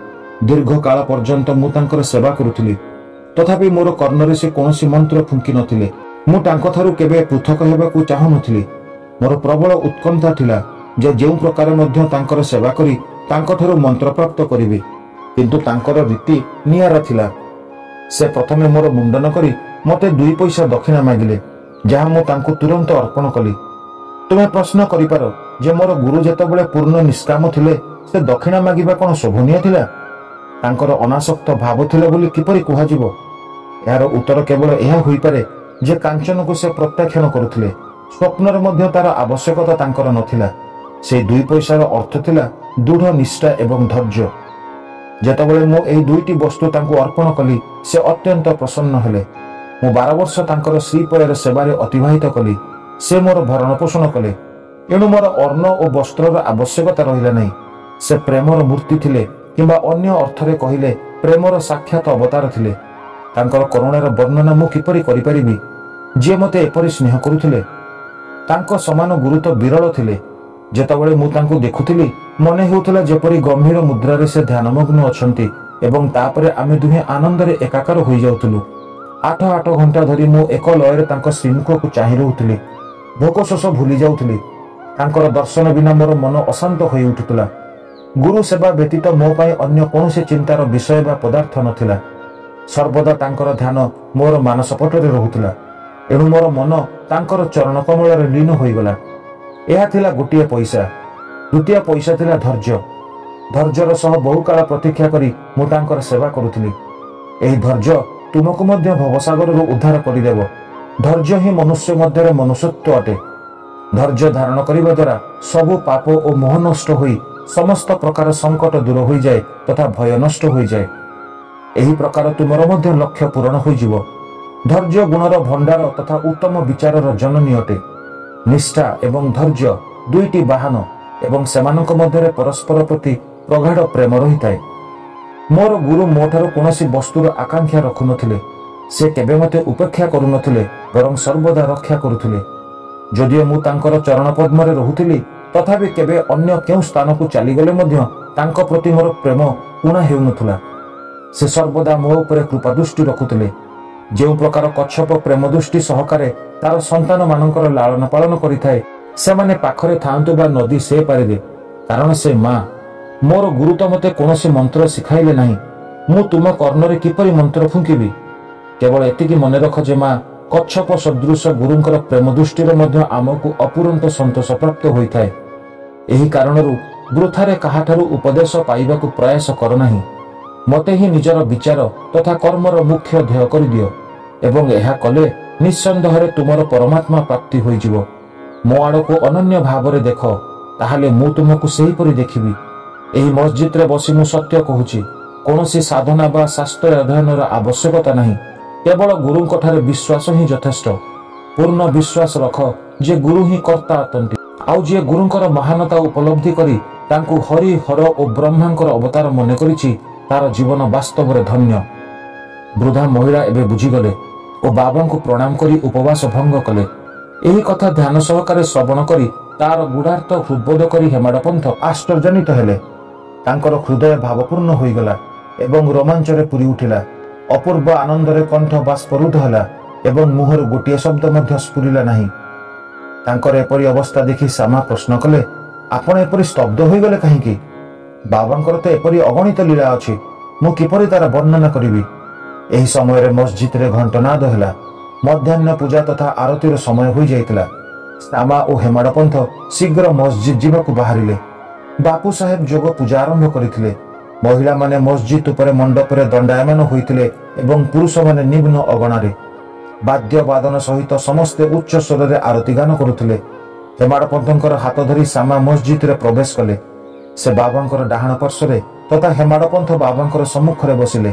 ଦୀର୍ଘ କାଳ ପର୍ଯ୍ୟନ୍ତ ମୁଁ ତାଙ୍କର ସେବା କରୁଥିଲି। ତଥାପି ମୋର କର୍ଣ୍ଣରେ ସେ କୌଣସି ମନ୍ତ୍ର ଫୁଙ୍କି ନଥିଲେ। ମୁଁ ତାଙ୍କଠାରୁ କେବେ ପୃଥକ ହେବାକୁ ଚାହୁଁନଥିଲି। ମୋର ପ୍ରବଳ ଉତ୍କଣ୍ଠା ଥିଲା ଯେ ଯେଉଁ ପ୍ରକାର ମଧ୍ୟ ତାଙ୍କର ସେବା କରି ତାଙ୍କଠାରୁ ମନ୍ତ୍ରପ୍ରାପ୍ତ କରିବି। କିନ୍ତୁ ତାଙ୍କର ରୀତି ନିଆରା ଥିଲା। ସେ ପ୍ରଥମେ ମୋର ମୁଣ୍ଡନ କରି ମୋତେ ଦୁଇ ପଇସା ଦକ୍ଷିଣା ମାଗିଲେ ଯାହା ମୁଁ ତାଙ୍କୁ ତୁରନ୍ତ ଅର୍ପଣ କଲି। ତୁମେ ପ୍ରଶ୍ନ କରିପାର ଯେ ମୋର ଗୁରୁ ଯେତେବେଳେ ପୂର୍ଣ୍ଣ ନିଷ୍କାମ ଥିଲେ ସେ ଦକ୍ଷିଣା ମାଗିବା କ'ଣ ଶୋଭନୀୟ ଥିଲା? ତାଙ୍କର ଅନାସକ୍ତ ଭାବ ଥିଲେ ବୋଲି କିପରି କୁହାଯିବ? ଏହାର ଉତ୍ତର କେବଳ ଏହା ହୋଇପାରେ ଯେ କାଞ୍ଚନକୁ ସେ ପ୍ରତ୍ୟାଖ୍ୟାନ କରୁଥିଲେ। ସ୍ୱପ୍ନରେ ମଧ୍ୟ ତାର ଆବଶ୍ୟକତା ତାଙ୍କର ନଥିଲା। ସେହି ଦୁଇ ପଇସାର ଅର୍ଥ ଥିଲା ଦୃଢ଼ ନିଷ୍ଠା ଏବଂ ଧୈର୍ଯ୍ୟ। ଯେତେବେଳେ ମୁଁ ଏହି ଦୁଇଟି ବସ୍ତୁ ତାଙ୍କୁ ଅର୍ପଣ କଲି ସେ ଅତ୍ୟନ୍ତ ପ୍ରସନ୍ନ ହେଲେ। ମୁଁ ବାର ବର୍ଷ ତାଙ୍କର ଶ୍ରୀପୟାର ସେବାରେ ଅତିବାହିତ କଲି। ସେ ମୋର ଭରଣ ପୋଷଣ କଲେ। ଏଣୁ ମୋର ଅର୍ଣ୍ଣ ଓ ବସ୍ତ୍ରର ଆବଶ୍ୟକତା ରହିଲା ନାହିଁ। ସେ ପ୍ରେମର ମୂର୍ତ୍ତି ଥିଲେ। କିମ୍ବା ଅନ୍ୟ ଅର୍ଥରେ କହିଲେ ପ୍ରେମର ସାକ୍ଷାତ ଅବତାର ଥିଲେ। ତାଙ୍କର କରୁଣାର ବର୍ଣ୍ଣନା ମୁଁ କିପରି କରିପାରିବି? ଯିଏ ମୋତେ ଏପରି ସ୍ନେହ କରୁଥିଲେ। ତାଙ୍କ ସମାନ ଗୁରୁତ୍ୱ ବିରଳ ଥିଲେ। ଯେତେବେଳେ ମୁଁ ତାଙ୍କୁ ଦେଖୁଥିଲି ମନେ ହେଉଥିଲା ଯେପରି ଗମ୍ଭୀର ମୁଦ୍ରାରେ ସେ ଧ୍ୟାନମଗ୍ନ ଅଛନ୍ତି ଏବଂ ତାପରେ ଆମେ ଦୁହେଁ ଆନନ୍ଦରେ ଏକାକାର ହୋଇଯାଉଥିଲୁ। ଆଠ ଆଠ ଘଣ୍ଟା ଧରି ମୁଁ ଏକ ଲୟରେ ତାଙ୍କ ଶ୍ରୀମୁଖକୁ ଚାହିଁ ରହୁଥିଲି। ଭୋକ ଶୋଷ ଭୁଲି ଯାଉଥିଲି ତାଙ୍କର ଦର୍ଶନ ବିନା ମୋର ମନ ଅଶାନ୍ତ ହୋଇ ଉଠୁଥିଲା ଗୁରୁ ସେବା ବ୍ୟତୀତ ମୋ ପାଇଁ ଅନ୍ୟ କୌଣସି ଚିନ୍ତାର ବିଷୟ ବା ପଦାର୍ଥ ନଥିଲା। ସର୍ବଦା ତାଙ୍କର ଧ୍ୟାନ ମୋର ମାନସପଟରେ ରହୁଥିଲା। ଏଣୁ ମୋର ମନ ତାଙ୍କର ଚରଣ କମଳରେ ଲୀନ ହୋଇଗଲା। ଏହା ଥିଲା ଗୋଟିଏ ପଇସା। ଦ୍ୱିତୀୟ ପଇସା ଥିଲା ଧୈର୍ଯ୍ୟ। ଧୈର୍ଯ୍ୟର ସହ ବହୁ କାଳ ପ୍ରତୀକ୍ଷା କରି ମୁଁ ତାଙ୍କର ସେବା କରୁଥିଲି। ଏହି ଧୈର୍ଯ୍ୟ ତୁମକୁ ମଧ୍ୟ ଭବସାଗରରୁ ଉଦ୍ଧାର କରିଦେବ। ଧୈର୍ଯ୍ୟ ହିଁ ମନୁଷ୍ୟ ମଧ୍ୟରେ ମନୁଷ୍ୟତ୍ୱ ଅଟେ। ଧୈର୍ଯ୍ୟ ଧାରଣ କରିବା ଦ୍ୱାରା ସବୁ ପାପ ଓ ମୋହ ନଷ୍ଟ ହୋଇ ସମସ୍ତ ପ୍ରକାର ସଙ୍କଟ ଦୂର ହୋଇଯାଏ ତଥା ଭୟ ନଷ୍ଟ ହୋଇଯାଏ ଏହି ପ୍ରକାର ତୁମର ମଧ୍ୟ ଲକ୍ଷ୍ୟ ପୂରଣ ହୋଇଯିବ ଧୈର୍ଯ୍ୟ ଗୁଣର ଭଣ୍ଡାର ତଥା ଉତ୍ତମ ବିଚାରର ଜନନୀ ଅଟେ ନିଷ୍ଠା ଏବଂ ଧୈର୍ଯ୍ୟ ଦୁଇଟି ବାହନ ଏବଂ ସେମାନଙ୍କ ମଧ୍ୟରେ ପରସ୍ପର ପ୍ରତି ପ୍ରଗାଢ଼ ପ୍ରେମ ରହିଥାଏ ମୋର ଗୁରୁ ମୋ ଠାରୁ କୌଣସି ବସ୍ତୁର ଆକାଂକ୍ଷା ରଖୁନଥିଲେ। ସେ କେବେ ମୋତେ ଉପେକ୍ଷା କରୁନଥିଲେ ବରଂ ସର୍ବଦା ରକ୍ଷା କରୁଥିଲେ। ଯଦିଓ ମୁଁ ତାଙ୍କର ଚରଣ ପଦ୍ମରେ ରହୁଥିଲି ତଥାପି କେବେ ଅନ୍ୟ କେଉଁ ସ୍ଥାନକୁ ଚାଲିଗଲେ ମଧ୍ୟ ତାଙ୍କ ପ୍ରତି ମୋର ପ୍ରେମ ଉଣା ହେଉନଥିଲା। ସେ ସର୍ବଦା ମୋ ଉପରେ କୃପା ଦୃଷ୍ଟି ରଖୁଥିଲେ। ଯେଉଁ ପ୍ରକାର କଚ୍ଛପ ପ୍ରେମ ଦୃଷ୍ଟି ସହକାରେ ତାର ସନ୍ତାନମାନଙ୍କର ଲାଳନ ପାଳନ କରିଥାଏ ସେମାନେ ପାଖରେ ଥାଆନ୍ତୁ ବା ନଦୀ ସେ ପାରିବେ କାରଣ ସେ ମା। ମୋର ଗୁରୁ ତ ମୋତେ କୌଣସି ମନ୍ତ୍ର ଶିଖାଇଲେ ନାହିଁ। ମୁଁ ତୁମ କର୍ଣ୍ଣରେ କିପରି ମନ୍ତ୍ର ଫୁଙ୍କିବି? କେବଳ ଏତିକି ମନେ ରଖ ଯେ ମା କଚ୍ଛପ ସଦୃଶ ଗୁରୁଙ୍କର ପ୍ରେମ ଦୃଷ୍ଟିରେ ମଧ୍ୟ ଆମକୁ ଅପୁରନ୍ତ ସନ୍ତୋଷ ପ୍ରାପ୍ତ ହୋଇଥାଏ। ଏହି କାରଣରୁ ବୃଥାରେ କାହାଠାରୁ ଉପଦେଶ ପାଇବାକୁ ପ୍ରୟାସ କର ନାହିଁ। ମୋତେ ହିଁ ନିଜର ବିଚାର ତଥା କର୍ମର ମୁଖ୍ୟ ଧ୍ୟେୟ କରିଦିଅ ଏବଂ ଏହା କଲେ ନିଃସନ୍ଦେହରେ ତୁମର ପରମାତ୍ମା ପ୍ରାପ୍ତି ହୋଇଯିବ। ମୋ ଆଡ଼କୁ ଅନନ୍ୟ ଭାବରେ ଦେଖ ତାହେଲେ ମୁଁ ତୁମକୁ ସେହିପରି ଦେଖିବି। ଏହି ମସଜିଦରେ ବସି ମୁଁ ସତ୍ୟ କହୁଛି କୌଣସି ସାଧନା ବା ଶାସ୍ତ୍ର ଅଧ୍ୟୟନର ଆବଶ୍ୟକତା ନାହିଁ। କେବଳ ଗୁରୁଙ୍କଠାରେ ବିଶ୍ୱାସ ହିଁ ଯଥେଷ୍ଟ। ପୂର୍ଣ୍ଣ ବିଶ୍ୱାସ ରଖ ଯେ ଗୁରୁ ହିଁ କର୍ତ୍ତା ଅଟନ୍ତି ଆଉ ଯିଏ ଗୁରୁଙ୍କର ମହାନତା ଉପଲବ୍ଧି କରି ତାଙ୍କୁ ହରି ହର ଓ ବ୍ରହ୍ମାଙ୍କର ଅବତାର ମନେ କରିଛି ତାର ଜୀବନ ବାସ୍ତବରେ ଧନ୍ୟ। ବୃଦ୍ଧା ମହିଳା ଏବେ ବୁଝିଗଲେ ଓ ବାବାଙ୍କୁ ପ୍ରଣାମ କରି ଉପବାସ ଭଙ୍ଗ କଲେ। ଏହି କଥା ଧ୍ୟାନ ସହକାରେ ଶ୍ରବଣ କରି ତାର ଗୁଢ଼ାର୍ଥ ହୃଦବୋଧ କରି ହେମାଡ଼ପନ୍ଥ ଆଶ୍ଚର୍ଯ୍ୟାନ୍ୱିତ ହେଲେ। ତାଙ୍କର ହୃଦୟ ଭାବପୂର୍ଣ୍ଣ ହୋଇଗଲା ଏବଂ ରୋମାଞ୍ଚରେ ପୁରି ଉଠିଲା ଅପୂର୍ବ ଆନନ୍ଦରେ କଣ୍ଠ ବାଷ୍ପରୁଦ୍ଧ ହେଲା ଏବଂ ମୁହଁରୁ ଗୋଟିଏ ଶବ୍ଦ ମଧ୍ୟ ସ୍ଫୁରିଲା ନାହିଁ ତାଙ୍କର ଏପରି ଅବସ୍ଥା ଦେଖି ଶ୍ୟାମା ପ୍ରଶ୍ନ କଲେ ଆପଣ ଏପରି ସ୍ତବ୍ଧ ହୋଇଗଲେ କାହିଁକି ବାବାଙ୍କର ତ ଏପରି ଅଗଣିତ ଲୀଳା ଅଛି ମୁଁ କିପରି ତାର ବର୍ଣ୍ଣନା କରିବି? ଏହି ସମୟରେ ମସଜିଦରେ ଘଣ୍ଟନାଦ ହେଲା। ମଧ୍ୟାହ୍ନ ପୂଜା ତଥା ଆରତୀର ସମୟ ହୋଇଯାଇଥିଲା। ଶ୍ୟାମା ଓ ହେମାଡ଼ପନ୍ଥ ଶୀଘ୍ର ମସଜିଦ ଯିବାକୁ ବାହାରିଲେ। ବାପୁ ସାହେବ ଯୋଗ ପୂଜା ଆରମ୍ଭ କରିଥିଲେ। ମହିଳାମାନେ ମସଜିଦ ଉପରେ ମଣ୍ଡପରେ ଦଣ୍ଡାୟମାନ ହୋଇଥିଲେ ଏବଂ ପୁରୁଷମାନେ ନିମ୍ନ ଅଗଣାରେ ବାଦ୍ୟ ବାଦନ ସହିତ ସମସ୍ତେ ଉଚ୍ଚ ସ୍ୱରରେ ଆରତୀ ଗାନ କରୁଥିଲେ ହେମାଡ଼ପନ୍ଥଙ୍କର ହାତ ଧରି ଶ୍ୟାମା ମସଜିଦରେ ପ୍ରବେଶ କଲେ। ସେ ବାବାଙ୍କର ଡାହାଣ ପାର୍ଶ୍ୱରେ ତଥା ହେମାଡ଼ପନ୍ଥ ବାବାଙ୍କର ସମ୍ମୁଖରେ ବସିଲେ।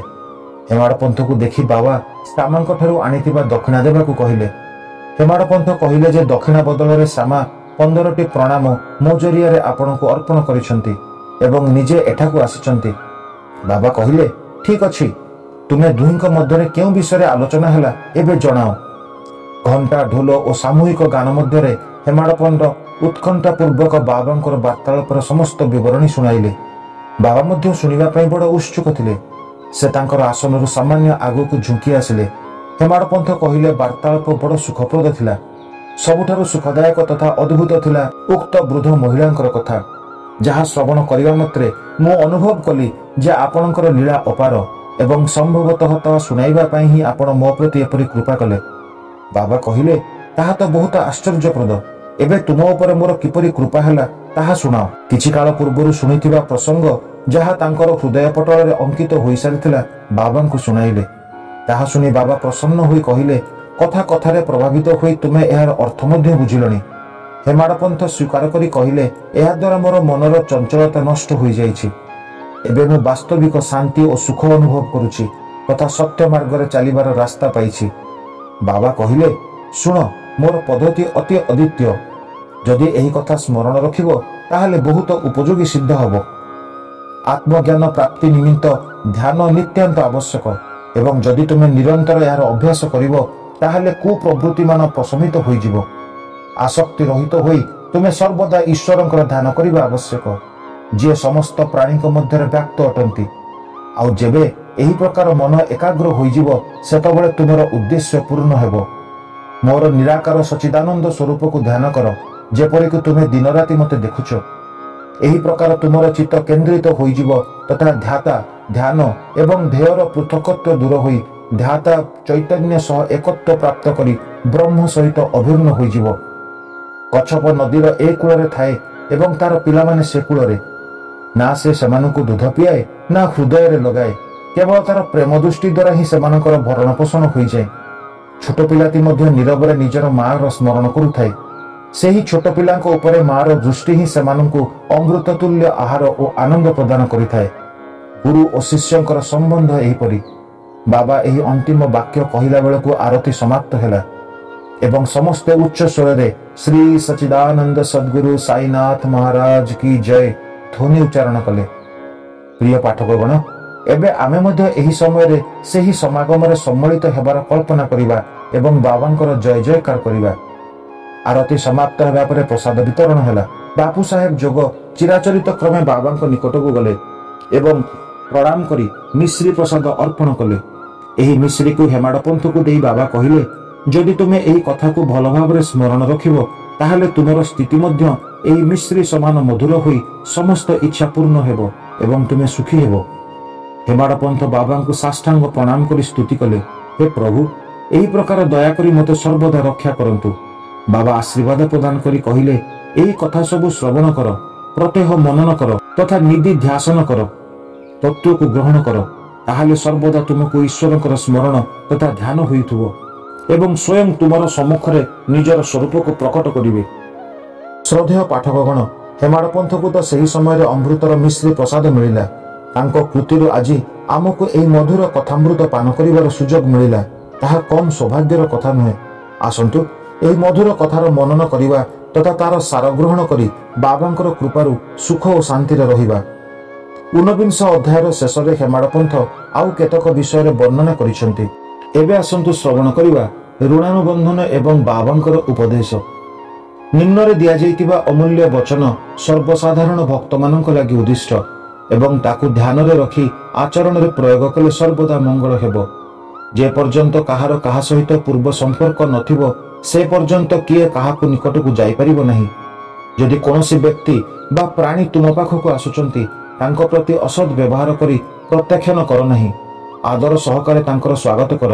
ହେମାଡ଼ପନ୍ଥକୁ ଦେଖି ବାବା ଶ୍ୟାମାଙ୍କ ଠାରୁ ଆଣିଥିବା ଦକ୍ଷିଣା ଦେବାକୁ କହିଲେ। ହେମାଡ଼ପନ୍ଥ କହିଲେ ଯେ ଦକ୍ଷିଣା ବଦଳରେ ଶ୍ୟାମା ପନ୍ଦରଟି ପ୍ରଣାମ ମୋ ଜରିଆରେ ଆପଣଙ୍କୁ ଅର୍ପଣ କରିଛନ୍ତି। ଏବଂ ନିଜେ ଏଠାକୁ ଆସିଛନ୍ତି। ବାବା କହିଲେ ଠିକ ଅଛି ତୁମେ ଦୁହିଁଙ୍କ ମଧ୍ୟରେ କେଉଁ ବିଷୟରେ ଆଲୋଚନା ହେଲା ଏବେ ଜଣାଅ। ଘଣ୍ଟା ଢୋଲ ଓ ସାମୂହିକ ଗାନ ମଧ୍ୟରେ ହେମାଡ଼ପଣ୍ଡ ଉତ୍କଣ୍ଠାପୂର୍ବକ ବାବାଙ୍କର ବାର୍ତ୍ତାଳାପର ସମସ୍ତ ବିବରଣୀ ଶୁଣାଇଲେ। ବାବା ମଧ୍ୟ ଶୁଣିବା ପାଇଁ ବଡ଼ ଉତ୍ସୁକ ଥିଲେ। ସେ ତାଙ୍କର ଆସନରୁ ସାମାନ୍ୟ ଆଗକୁ ଝୁଙ୍କି ଆସିଲେ। ହେମାଡ଼ପନ୍ଥ କହିଲେ ବାର୍ତ୍ତାଳାପ ବଡ଼ ସୁଖପ୍ରଦ ଥିଲା। ସବୁଠାରୁ ସୁଖଦାୟକ ତଥା ଅଦ୍ଭୁତ ଥିଲା ଉକ୍ତ ବୃଦ୍ଧ ମହିଳାଙ୍କର କଥା। ଯାହା ଶ୍ରବଣ କରିବା ମାତ୍ରେ ମୁଁ ଅନୁଭବ କଲି ଯେ ଆପଣଙ୍କର ଲୀଳା ଅପାର ଏବଂ ସମ୍ଭବତଃ ତାହା ଶୁଣାଇବା ପାଇଁ ହିଁ ଆପଣ ମୋ ପ୍ରତି ଏପରି କୃପା କଲେ। ବାବା କହିଲେ ତାହା ତ ବହୁତ ଆଶ୍ଚର୍ଯ୍ୟପ୍ରଦ। ଏବେ ତୁମ ଉପରେ ମୋର କିପରି କୃପା ହେଲା ତାହା ଶୁଣାଅ। କିଛି କାଳ ପୂର୍ବରୁ ଶୁଣିଥିବା ପ୍ରସଙ୍ଗ ଯାହା ତାଙ୍କର ହୃଦୟ ପଟଳରେ ଅଙ୍କିତ ହୋଇସାରିଥିଲା ବାବାଙ୍କୁ ଶୁଣାଇଲେ। ତାହା ଶୁଣି ବାବା ପ୍ରସନ୍ନ ହୋଇ କହିଲେ କଥା କଥାରେ ପ୍ରଭାବିତ ହୋଇ ତୁମେ ଏହାର ଅର୍ଥ ମଧ୍ୟ ବୁଝିଲଣି। ହେମାଡ଼ପନ୍ଥ ସ୍ୱୀକାର କରି କହିଲେ ଏହାଦ୍ୱାରା ମୋର ମନର ଚଞ୍ଚଳତା ନଷ୍ଟ ହୋଇଯାଇଛି ଏବେ ମୁଁ ବାସ୍ତବିକ ଶାନ୍ତି ଓ ସୁଖ ଅନୁଭବ କରୁଛି। ତଥା ସତ୍ୟ ମାର୍ଗରେ ଚାଲିବାର ରାସ୍ତା ପାଇଛି। ବାବା କହିଲେ ଶୁଣ ମୋର ପଦ୍ଧତି ଅତି ଅଦ୍ୱିତୀୟ। ଯଦି ଏହି କଥା ସ୍ମରଣ ରଖିବ ତାହେଲେ ବହୁତ ଉପଯୋଗୀ ସିଦ୍ଧ ହେବ। ଆତ୍ମଜ୍ଞାନ ପ୍ରାପ୍ତି ନିମିତ୍ତ ଧ୍ୟାନ ନିତ୍ୟାନ୍ତ ଆବଶ୍ୟକ। ଏବଂ ଯଦି ତୁମେ ନିରନ୍ତର ଏହାର ଅଭ୍ୟାସ କରିବ ତାହେଲେ କୁପ୍ରବୃତ୍ତିମାନ ପ୍ରଶମିତ ହୋଇଯିବ। ଆସକ୍ତି ରହିତ ହୋଇ ତୁମେ ସର୍ବଦା ଈଶ୍ୱରଙ୍କର ଧ୍ୟାନ କରିବା ଆବଶ୍ୟକ ଯିଏ ସମସ୍ତ ପ୍ରାଣୀଙ୍କ ମଧ୍ୟରେ ବ୍ୟାକ୍ତ ଅଟନ୍ତି ଆଉ ଯେବେ ଏହି ପ୍ରକାର ମନ ଏକାଗ୍ର ହୋଇଯିବ ସେତେବେଳେ ତୁମର ଉଦ୍ଦେଶ୍ୟ ପୂର୍ଣ୍ଣ ହେବ ମୋର ନିରାକାର ସଚିଦାନନ୍ଦ ସ୍ୱରୂପକୁ ଧ୍ୟାନ କର ଯେପରିକି ତୁମେ ଦିନରାତି ମୋତେ ଦେଖୁଛ ଏହି ପ୍ରକାର ତୁମର ଚିତ୍ତ କେନ୍ଦ୍ରିତ ହୋଇଯିବ ତଥା ଧ୍ୟାତା ଧ୍ୟାନ ଏବଂ ଧ୍ୟେୟର ପୃଥକତ୍ୱ ଦୂର ହୋଇ ଧ୍ୟାତା ଚୈତନ୍ୟ ସହ ଏକତ୍ୱ ପ୍ରାପ୍ତ କରି ବ୍ରହ୍ମ ସହିତ ଅଭିନ୍ନ ହୋଇଯିବ କଚ୍ଛପ ନଦୀର ଏ କୂଳରେ ଥାଏ ଏବଂ ତାର ପିଲାମାନେ ସେ କୂଳରେ। ନା ସେ ସେମାନଙ୍କୁ ଦୁଧ ପିଆଏ ନା ହୃଦୟରେ ଲଗାଏ। କେବଳ ତାର ପ୍ରେମ ଦୃଷ୍ଟି ଦ୍ୱାରା ହିଁ ସେମାନଙ୍କର ଭରଣ ପୋଷଣ ହୋଇଯାଏ। ଛୋଟ ପିଲାଟି ମଧ୍ୟ ନୀରବରେ ନିଜର ମାଆର ସ୍ମରଣ କରୁଥାଏ। ସେହି ଛୋଟ ପିଲାଙ୍କ ଉପରେ ମାଆର ଦୃଷ୍ଟି ହିଁ ସେମାନଙ୍କୁ ଅମୃତ ତୁଲ୍ୟ ଆହାର ଓ ଆନନ୍ଦ ପ୍ରଦାନ କରିଥାଏ। ଗୁରୁ ଓ ଶିଷ୍ୟଙ୍କର ସମ୍ବନ୍ଧ ଏହିପରି। ବାବା ଏହି ଅନ୍ତିମ ବାକ୍ୟ କହିଲା ବେଳକୁ ଆରତୀ ସମାପ୍ତ ହେଲା। ଏବଂ ସମସ୍ତେ ଉଚ୍ଚ ସ୍ୱରରେ ଶ୍ରୀ ସଚିଦାନନ୍ଦ ସଦ୍ଗୁରୁ ସାଇନାଥ ମହାରାଜ କି ଜୟ ଧ୍ୱନି ଉଚ୍ଚାରଣ କଲେ। ପ୍ରିୟ ପାଠକଗଣ ଏବେ ଆମେ ମଧ୍ୟ ଏହି ସମୟରେ ସେହି ସମାଗମରେ ସମ୍ମିଳିତ ହେବାର କଳ୍ପନା କରିବା ଏବଂ ବାବାଙ୍କର ଜୟ ଜୟକାର କରିବା। ଆରତି ସମାପ୍ତ ହେବା ପରେ ପ୍ରସାଦ ବିତରଣ ହେଲା। ବାପୁ ସାହେବ ଯୋଗ ଚିରାଚରିତ କ୍ରମେ ବାବାଙ୍କ ନିକଟକୁ ଗଲେ ଏବଂ ପ୍ରଣାମ କରି ମିଶ୍ରି ପ୍ରସାଦ ଅର୍ପଣ କଲେ। ଏହି ମିଶ୍ରିକୁ ହେମାଡ଼ ପନ୍ଥକୁ ଦେଇ ବାବା କହିଲେ ଯଦି ତୁମେ ଏହି କଥାକୁ ଭଲ ଭାବରେ ସ୍ମରଣ ରଖିବ ତାହେଲେ ତୁମର ସ୍ଥିତି ମଧ୍ୟ ଏହି ମିଶ୍ରି ସମାନ ମଧୁର ହୋଇ ସମସ୍ତ ଇଚ୍ଛା ପୂର୍ଣ୍ଣ ହେବ ଏବଂ ତୁମେ ସୁଖୀ ହେବ। ହେମାଡ଼ ପନ୍ଥ ବାବାଙ୍କୁ ସାଷ୍ଟାଙ୍ଗ ପ୍ରଣାମ କରି ସ୍ତୁତି କଲେ ହେ ପ୍ରଭୁ ଏହି ପ୍ରକାର ଦୟାକରି ମୋତେ ସର୍ବଦା ରକ୍ଷା କରନ୍ତୁ। ବାବା ଆଶୀର୍ବାଦ ପ୍ରଦାନ କରି କହିଲେ ଏହି କଥା ସବୁ ଶ୍ରବଣ କର ପ୍ରତ୍ୟହ ମନନ କର ତଥା ନିଧି ଧ୍ୟାସନ କର ତତ୍ଵକୁ ଗ୍ରହଣ କର ତାହେଲେ ସର୍ବଦା ତୁମକୁ ଈଶ୍ୱରଙ୍କର ସ୍ମରଣ ତଥା ଧ୍ୟାନ ହୋଇଥିବ। ଏବଂ ସ୍ୱୟଂ ତୁମର ସମ୍ମୁଖରେ ନିଜର ସ୍ୱରୂପକୁ ପ୍ରକଟ କରିବେ। ଶ୍ରଦ୍ଧେୟ ପାଠକଗଣ ହେମାଡ଼ ପନ୍ଥକୁ ତ ସେହି ସମୟରେ ଅମୃତର ମିଶ୍ରି ପ୍ରସାଦ ମିଳିଲା। ତାଙ୍କ କୃତିରୁ ଆଜି ଆମକୁ ଏହି ମଧୁର କଥାମୃତ ପାନ କରିବାର ସୁଯୋଗ ମିଳିଲା। ତାହା କମ୍ ସୌଭାଗ୍ୟର କଥା ନୁହେଁ। ଆସନ୍ତୁ ଏହି ମଧୁର କଥାର ମନନ କରିବା ତଥା ତାର ସାର ଗ୍ରହଣ କରି ବାବାଙ୍କର କୃପାରୁ ସୁଖ ଓ ଶାନ୍ତିରେ ରହିବା। ଊନବିଂଶ ଅଧ୍ୟାୟର ଶେଷରେ ହେମାଡ଼ପନ୍ଥ ଆଉ କେତେକ ବିଷୟରେ ବର୍ଣ୍ଣନା କରିଛନ୍ତି। ଏବେ ଆସନ୍ତୁ ଶ୍ରବଣ କରିବା ଋଣାନୁବନ୍ଧନ ଏବଂ ବାବାଙ୍କର ଉପଦେଶ। ନିମ୍ନରେ ଦିଆଯାଇଥିବା ଅମୂଲ୍ୟ ବଚନ ସର୍ବସାଧାରଣ ଭକ୍ତମାନଙ୍କ ଲାଗି ଉଦ୍ଦିଷ୍ଟ ଏବଂ ତାକୁ ଧ୍ୟାନରେ ରଖି ଆଚରଣରେ ପ୍ରୟୋଗ କଲେ ସର୍ବଦା ମଙ୍ଗଳ ହେବ। ଯେ ପର୍ଯ୍ୟନ୍ତ କାହାର କାହା ସହିତ ପୂର୍ବ ସମ୍ପର୍କ ନଥିବ ସେ ପର୍ଯ୍ୟନ୍ତ କିଏ କାହାକୁ ନିକଟକୁ ଯାଇପାରିବ ନାହିଁ। ଯଦି କୌଣସି ବ୍ୟକ୍ତି ବା ପ୍ରାଣୀ ତୁମ ପାଖକୁ ଆସୁଛନ୍ତି ତାଙ୍କ ପ୍ରତି ଅସଦ୍ ବ୍ୟବହାର କରି ପ୍ରତ୍ୟାଖ୍ୟାନ କର ନାହିଁ। ଆଦର ସହକାରେ ତାଙ୍କର ସ୍ୱାଗତ କର।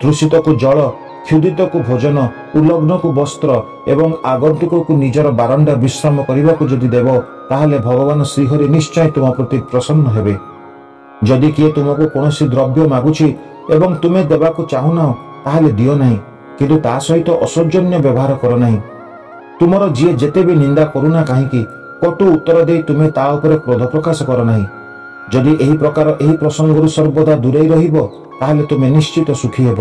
ତୃଷିତକୁ ଜଳ କ୍ଷୁଦିତକୁ ଭୋଜନ ଉଲଗ୍ନକୁ ବସ୍ତ୍ର ଏବଂ ଆଗନ୍ତୁକକୁ ନିଜର ବାରଣ୍ଡା ବିଶ୍ରାମ କରିବାକୁ ଯଦି ଦେବ ତାହେଲେ ଭଗବାନ ଶ୍ରୀହରି ନିଶ୍ଚୟ ତୁମ ପ୍ରତି ପ୍ରସନ୍ନ ହେବେ। ଯଦି କିଏ ତୁମକୁ କୌଣସି ଦ୍ରବ୍ୟ ମାଗୁଛି ଏବଂ ତୁମେ ଦେବାକୁ ଚାହୁଁନାହ ତାହେଲେ ଦିଅ ନାହିଁ କିନ୍ତୁ ତା ସହିତ ଅସୌଜନ୍ୟ ବ୍ୟବହାର କର ନାହିଁ। ତୁମର ଯିଏ ଯେତେ ବି ନିନ୍ଦା କରୁନା କାହିଁକି କଟୁ ଉତ୍ତର ଦେଇ ତୁମେ ତା ଉପରେ କ୍ରୋଧ ପ୍ରକାଶ କର ନାହିଁ। ଯଦି ଏହି ପ୍ରକାର ଏହି ପ୍ରସଙ୍ଗରୁ ସର୍ବଦା ଦୂରେଇ ରହିବ ତାହେଲେ ତୁମେ ନିଶ୍ଚିତ ସୁଖୀ ହେବ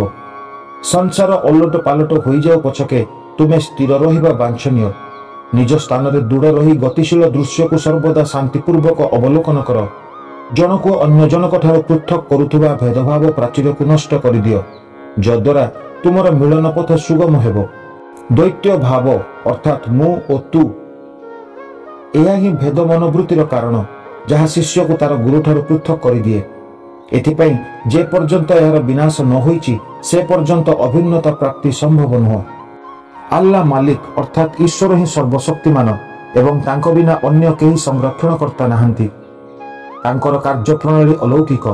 ସଂସାର ଓଲଟ ପାଲଟ ହୋଇଯାଉ ପଛକେ ତୁମେ ସ୍ଥିର ରହିବା ବାଞ୍ଛନୀୟ ନିଜ ସ୍ଥାନରେ ଦୃଢ଼ ରହି ଗତିଶୀଳ ଦୃଶ୍ୟକୁ ସର୍ବଦା ଶାନ୍ତିପୂର୍ବକ ଅବଲୋକନ କର ଜଣକୁ ଅନ୍ୟ ଜଣଙ୍କ ଠାରୁ ପୃଥକ କରୁଥିବା ଭେଦଭାବ ପ୍ରାଚୀରକୁ ନଷ୍ଟ କରିଦିଅ। ଯଦ୍ୱାରା ତୁମର ମିଳନ ପଥ ସୁଗମ ହେବ। ଦୈତ୍ୟ ଭାବ ଅର୍ଥାତ୍ ମୁଁ ଓ ତୁ ଏହା ହିଁ ଭେଦ ମନୋବୃତ୍ତିର କାରଣ। ଯାହା ଶିଷ୍ୟକୁ ତାର ଗୁରୁଠାରୁ ପୃଥକ କରିଦିଏ ଏଥିପାଇଁ ଯେ ପର୍ଯ୍ୟନ୍ତ ଏହାର ବିନାଶ ନ ହୋଇଛି ସେ ପର୍ଯ୍ୟନ୍ତ ଅଭିନ୍ନତା ପ୍ରାପ୍ତି ସମ୍ଭବ ନୁହଁ ଆଲ୍ଲା ମାଲିକ ଅର୍ଥାତ୍ ଈଶ୍ୱର ହିଁ ସର୍ବଶକ୍ତିମାନ ଏବଂ ତାଙ୍କ ବିନା ଅନ୍ୟ କେହି ସଂରକ୍ଷଣକର୍ତ୍ତା ନାହାନ୍ତି ତାଙ୍କର କାର୍ଯ୍ୟପ୍ରଣାଳୀ ଅଲୌକିକ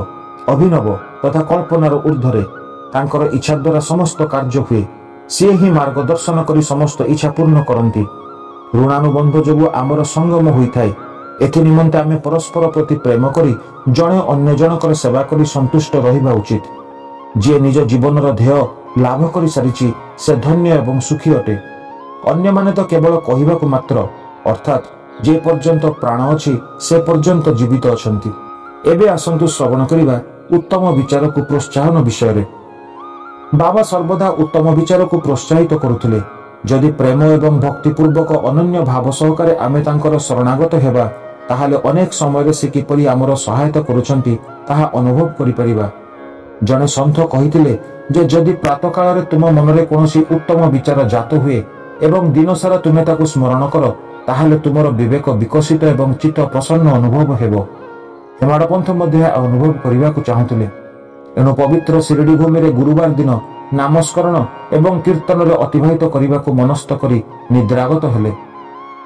ଅଭିନବ ତଥା କଳ୍ପନାର ଉର୍ଦ୍ଧ୍ୱରେ ତାଙ୍କର ଇଚ୍ଛା ଦ୍ୱାରା ସମସ୍ତ କାର୍ଯ୍ୟ ହୁଏ ସିଏ ହିଁ ମାର୍ଗଦର୍ଶନ କରି ସମସ୍ତ ଇଚ୍ଛା ପୂର୍ଣ୍ଣ କରନ୍ତି ଋଣାନୁବନ୍ଧ ଯୋଗୁଁ ଆମର ସଙ୍ଗମ ହୋଇଥାଏ ଏଥି ନିମନ୍ତେ ଆମେ ପରସ୍ପର ପ୍ରତି ପ୍ରେମ କରି ଜଣେ ଅନ୍ୟ ଜଣଙ୍କର ସେବା କରି ସନ୍ତୁଷ୍ଟ ରହିବା ଉଚିତ ଯିଏ ନିଜ ଜୀବନର ଧ୍ୟେୟ ଲାଭ କରିସାରିଛି ସେ ଧନ୍ୟ ଏବଂ ସୁଖୀ ଅଟେ ଅନ୍ୟମାନେ ତ କେବଳ କହିବାକୁ ମାତ୍ର ଅର୍ଥାତ୍ ଯେ ପର୍ଯ୍ୟନ୍ତ ପ୍ରାଣ ଅଛି ସେ ପର୍ଯ୍ୟନ୍ତ ଜୀବିତ ଅଛନ୍ତି ଏବେ ଆସନ୍ତୁ ଶ୍ରବଣ କରିବା ଉତ୍ତମ ବିଚାରକୁ ପ୍ରୋତ୍ସାହନ ବିଷୟରେ ବାବା ସର୍ବଦା ଉତ୍ତମ ବିଚାରକୁ ପ୍ରୋତ୍ସାହିତ କରୁଥିଲେ। ଯଦି ପ୍ରେମ ଏବଂ ଭକ୍ତିପୂର୍ବକ ଅନନ୍ୟ ଭାବ ସହକାରେ ଆମେ ତାଙ୍କର ଶରଣାଗତ ହେବା ତାହେଲେ ଅନେକ ସମୟରେ ସେ କିପରି ଆମର ସହାୟତା କରୁଛନ୍ତି ତାହା ଅନୁଭବ କରିପାରିବା ଜଣେ ସନ୍ଥ କହିଥିଲେ ଯେ ଯଦି ପ୍ରାତକାଳରେ ତୁମ ମନରେ କୌଣସି ଉତ୍ତମ ବିଚାର ଜାତ ହୁଏ ଏବଂ ଦିନସାରା ତୁମେ ତାକୁ ସ୍ମରଣ କର ତାହେଲେ ତୁମର ବିବେକ ବିକଶିତ ଏବଂ ଚିତ୍ତ ପ୍ରସନ୍ନ ଅନୁଭବ ହେବ ହେମାଡ଼ପନ୍ଥ ମଧ୍ୟ ଏହା ଅନୁଭବ କରିବାକୁ ଚାହୁଁଥିଲେ ଏଣୁ ପବିତ୍ର ଶିରିଡ଼ି ଭୂମିରେ ଗୁରୁବାର ଦିନ ନାମସ୍କରଣ ଏବଂ କୀର୍ତ୍ତନରେ ଅତିବାହିତ କରିବାକୁ ମନସ୍ଥ କରି ନିଦ୍ରାଗତ ହେଲେ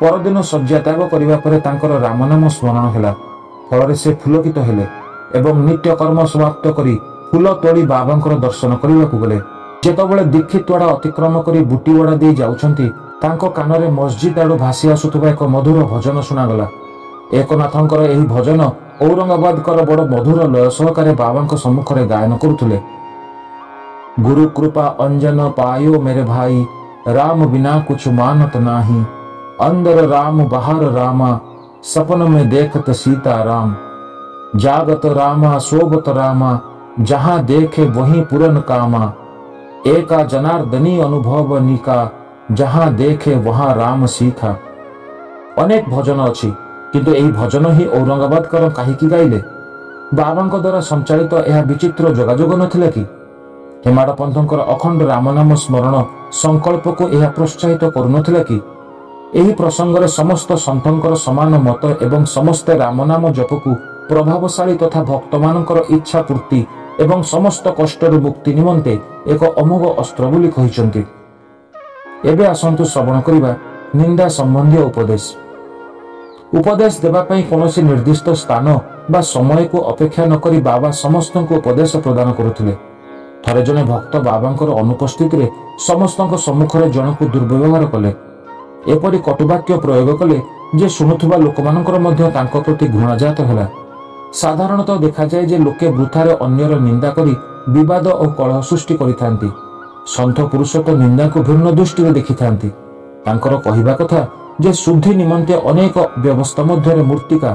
ପରଦିନ ଶଯ୍ୟାତ୍ୟାଗ କରିବା ପରେ ତାଙ୍କର ରାମନାମ ସ୍ମରଣ ହେଲା। ଫଳରେ ସେ ଫୁଲକିତ ହେଲେ ଏବଂ ନିତ୍ୟ କର୍ମ ସମାପ୍ତ କରି ଫୁଲ ତୋଳି ବାବାଙ୍କର ଦର୍ଶନ କରିବାକୁ ଗଲେ। ଯେତେବେଳେ ଦୀକ୍ଷିତୁଆଡ଼ା ଅତିକ୍ରମ କରି ବୁଟିୱାଡ଼ା ଦେଇ ଯାଉଛନ୍ତି ତାଙ୍କ କାନରେ ମସଜିଦ୍ ଆଡ଼ୁ ଭାସି ଆସୁଥିବା ଏକ ମଧୁର ଭଜନ ଶୁଣାଗଲା। ଏକନାଥଙ୍କର ଏହି ଭଜନ ଔରଙ୍ଗାବାଦଙ୍କର ବଡ଼ ମଧୁର ଲୟ ସହକାରେ ବାବାଙ୍କ ସମ୍ମୁଖରେ ଗାୟନ କରୁଥିଲେ। ଗୁରୁ କୃପା ଅଞ୍ଜନ ପାୟୋ ମେରେ ଭାଇ ରାମ ବିନା କୁଛୁ ମାନତ ନାହିଁ। अंदर राम बाहर रामा सपन में देखत सीता राम जागत रामा शोभत रामा जहां देखे वहीं पुरन कामा ଏକା ଜନାର୍ଦ୍ଦନୀ ଅନୁଭବ ନିକା ଯାହା ଦେଖେ वहाँ ରାମ ଶିଖା ଅନେକ ଭଜନ ଅଛି କିନ୍ତୁ ଏହି ଭଜନ ହିଁ ଔରଙ୍ଗାବାଦଙ୍କର କାହିଁକି ଗାଇଲେ ବାବାଙ୍କ ଦ୍ୱାରା ସଞ୍ଚାଳିତ ଏହା ବିଚିତ୍ର ଯୋଗାଯୋଗ ନଥିଲା କି ହେମାଡ଼ ପନ୍ଥଙ୍କର ଅଖଣ୍ଡ ରାମନାମ ସ୍ମରଣ ସଂକଳ୍ପକୁ ଏହା ପ୍ରୋତ୍ସାହିତ କରୁନଥିଲା କି ଏହି ପ୍ରସଙ୍ଗରେ ସମସ୍ତ ସନ୍ଥଙ୍କର ସମାନ ମତ ଏବଂ ସମସ୍ତେ ରାମନାମ ଜପକୁ ପ୍ରଭାବଶାଳୀ ତଥା ଭକ୍ତମାନଙ୍କର ଇଚ୍ଛା ପୂର୍ତ୍ତି ଏବଂ ସମସ୍ତ କଷ୍ଟରୁ ମୁକ୍ତି ନିମନ୍ତେ ଏକ ଅମୋଘ ଅସ୍ତ୍ର ବୋଲି କହିଛନ୍ତି। ଏବେ ଆସନ୍ତୁ ଶ୍ରବଣ କରିବା ନିନ୍ଦା ସମ୍ବନ୍ଧୀୟ ଉପଦେଶ। ଉପଦେଶ ଦେବା ପାଇଁ କୌଣସି ନିର୍ଦ୍ଦିଷ୍ଟ ସ୍ଥାନ ବା ସମୟକୁ ଅପେକ୍ଷା ନକରି ବାବା ସମସ୍ତଙ୍କୁ ଉପଦେଶ ପ୍ରଦାନ କରୁଥିଲେ। ଥରେ ଜଣେ ଭକ୍ତ ବାବାଙ୍କର ଅନୁପସ୍ଥିତିରେ ସମସ୍ତଙ୍କ ସମ୍ମୁଖରେ ଜଣକୁ ଦୁର୍ବ୍ୟବହାର କଲେ। ଏପରି କଟୁବାକ୍ୟ ପ୍ରୟୋଗ କଲେ ଯେ ଶୁଣୁଥିବା ଲୋକମାନଙ୍କର ମଧ୍ୟ ତାଙ୍କ ପ୍ରତି ଘୃଣାଜାତ ହେଲା। ସାଧାରଣତଃ ଦେଖାଯାଏ ଯେ ଲୋକେ ବୃଥାରେ ଅନ୍ୟର ନିନ୍ଦା କରି ବିବାଦ ଓ କଳହ ସୃଷ୍ଟି କରିଥାନ୍ତି। ସନ୍ଥ ପୁରୁଷ ତ ନିନ୍ଦାକୁ ଭିନ୍ନ ଦୃଷ୍ଟିରେ ଦେଖିଥାନ୍ତି। ତାଙ୍କର କହିବା କଥା ଯେ ଶୁଦ୍ଧି ନିମନ୍ତେ ଅନେକ ବ୍ୟବସ୍ଥା ମଧ୍ୟରେ ମୂର୍ତ୍ତିକା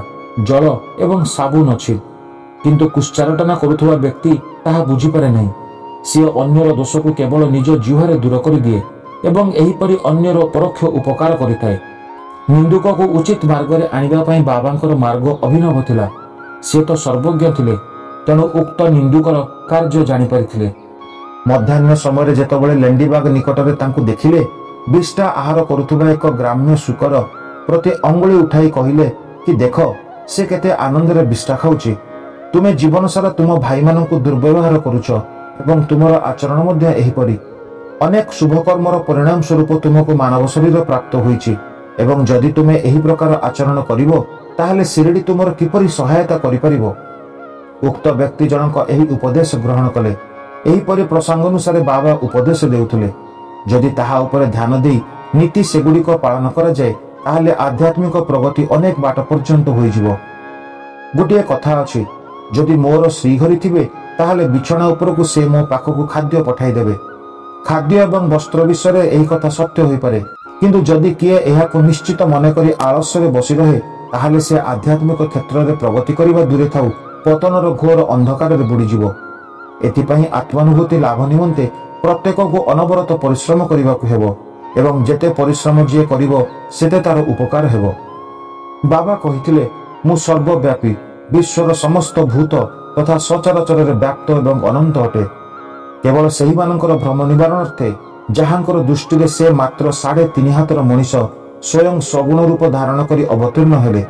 ଜଳ ଏବଂ ସାବୁନ ଅଛି। କିନ୍ତୁ କୁଶ୍ଚାରଟନା କରୁଥିବା ବ୍ୟକ୍ତି ତାହା ବୁଝିପାରେ ନାହିଁ। ସିଏ ଅନ୍ୟର ଦୋଷକୁ କେବଳ ନିଜ ଜିହ୍ୱାରେ ଦୂର କରିଦିଏ। ଏବଂ ଏହିପରି ଅନ୍ୟର ପରୋକ୍ଷ ଉପକାର କରିଥାଏ। ନିନ୍ଦୁକକୁ ଉଚିତ ମାର୍ଗରେ ଆଣିବା ପାଇଁ ବାବାଙ୍କର ମାର୍ଗ ଅଭିନବ ଥିଲା। ସେ ତ ସର୍ବଜ୍ଞ ଥିଲେ ତେଣୁ ଉକ୍ତ ନିନ୍ଦୁକର କାର୍ଯ୍ୟ ଜାଣିପାରିଥିଲେ। ମଧ୍ୟାହ୍ନ ସମୟରେ ଯେତେବେଳେ ଲେଣ୍ଡିବାଗ ନିକଟରେ ତାଙ୍କୁ ଦେଖିଲେ ବିଷ୍ଟା ଆହାର କରୁଥିବା ଏକ ଗ୍ରାମ୍ୟ ଶୁକର ପ୍ରତି ଅଙ୍ଗୁଳି ଉଠାଇ କହିଲେ କି ଦେଖ ସେ କେତେ ଆନନ୍ଦରେ ବିଷ୍ଟା ଖାଉଛି। ତୁମେ ଜୀବନ ସାରା ତୁମ ଭାଇମାନଙ୍କୁ ଦୁର୍ବ୍ୟବହାର କରୁଛ ଏବଂ ତୁମର ଆଚରଣ ମଧ୍ୟ ଏହିପରି। ଅନେକ ଶୁଭକର୍ମର ପରିଣାମ ସ୍ୱରୂପ ତୁମକୁ ମାନବ ଶରୀର ପ୍ରାପ୍ତ ହୋଇଛି ଏବଂ ଯଦି ତୁମେ ଏହି ପ୍ରକାର ଆଚରଣ କରିବ ତାହେଲେ ଶିରିଡ଼ି ତୁମର କିପରି ସହାୟତା କରିପାରିବ? ଉକ୍ତ ବ୍ୟକ୍ତି ଜଣଙ୍କ ଏହି ଉପଦେଶ ଗ୍ରହଣ କଲେ। ଏହିପରି ପ୍ରସଙ୍ଗ ଅନୁସାରେ ବାବା ଉପଦେଶ ଦେଉଥିଲେ। ଯଦି ତାହା ଉପରେ ଧ୍ୟାନ ଦେଇ ନୀତି ସେଗୁଡ଼ିକ ପାଳନ କରାଯାଏ ତାହେଲେ ଆଧ୍ୟାତ୍ମିକ ପ୍ରଗତି ଅନେକ ବାଟ ପର୍ଯ୍ୟନ୍ତ ହୋଇଯିବ। ଗୋଟିଏ କଥା ଅଛି ଯଦି ମୋର ଶ୍ରୀହରି ଥିବେ ତାହେଲେ ବିଛଣା ଉପରକୁ ସେ ମୋ ପାଖକୁ ଖାଦ୍ୟ ପଠାଇଦେବେ। ଖାଦ୍ୟ ଏବଂ ବସ୍ତ୍ର ବିଷୟରେ ଏହି କଥା ସତ୍ୟ ହୋଇପାରେ କିନ୍ତୁ ଯଦି କିଏ ଏହାକୁ ନିଶ୍ଚିତ ମନେକରି ଆଳସ୍ୟରେ ବସି ରହେ ତାହେଲେ ସେ ଆଧ୍ୟାତ୍ମିକ କ୍ଷେତ୍ରରେ ପ୍ରଗତି କରିବା ଦୂରେ ଥାଉ ପତନର ଘୋର ଅନ୍ଧକାରରେ ବୁଡ଼ିଯିବ ଏଥିପାଇଁ ଆତ୍ମାନୁଭୂତି ଲାଭ ନିମନ୍ତେ ପ୍ରତ୍ୟେକକୁ ଅନବରତ ପରିଶ୍ରମ କରିବାକୁ ହେବ ଏବଂ ଯେତେ ପରିଶ୍ରମ ଯିଏ କରିବ ସେତେ ତାର ଉପକାର ହେବ ବାବା କହିଥିଲେ ମୁଁ ସର୍ବବ୍ୟାପୀ ବିଶ୍ୱର ସମସ୍ତ ଭୂତ ତଥା ସଚରାଚରରେ ବ୍ୟାପ୍ତ ଏବଂ ଅନନ୍ତ ଅଟେ କେବଳ ସେହିମାନଙ୍କର ଭ୍ରମ ନିବାରଣାର୍ଥେ ଯାହାଙ୍କର ଦୃଷ୍ଟିରେ ସେ ମାତ୍ର ସାଢ଼େ ତିନି ହାତର ମଣିଷ ସ୍ୱୟଂ ସଗୁଣ ରୂପ ଧାରଣ କରି ଅବତୀର୍ଣ୍ଣ ହେଲେ।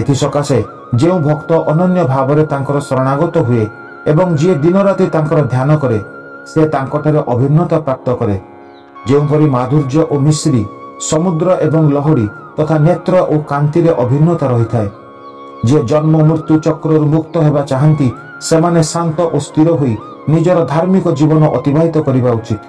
ଏଥିସକାଶେ ଯେଉଁ ଭକ୍ତ ଅନନ୍ୟ ଭାବରେ ତାଙ୍କର ଶରଣାଗତ ହୁଏ ଏବଂ ଯିଏ ଦିନରାତି ତାଙ୍କର ଧ୍ୟାନ କରେ ସେ ତାଙ୍କଠାରେ ଅଭିନ୍ନତା ପ୍ରାପ୍ତ କରେ। ଯେଉଁପରି ମାଧୁର୍ଯ୍ୟ ଓ ମିଶ୍ରି ସମୁଦ୍ର ଏବଂ ଲହଡ଼ି ତଥା ନେତ୍ର ଓ କାନ୍ତିରେ ଅଭିନ୍ନତା ରହିଥାଏ ଯିଏ ଜନ୍ମ ମୃତ୍ୟୁ ଚକ୍ରରୁ ମୁକ୍ତ ହେବା ଚାହାନ୍ତି ସେମାନେ ଶାନ୍ତ ଓ ସ୍ଥିର ହୋଇ ନିଜର ଧାର୍ମିକ ଜୀବନ ଅତିବାହିତ କରିବା ଉଚିତ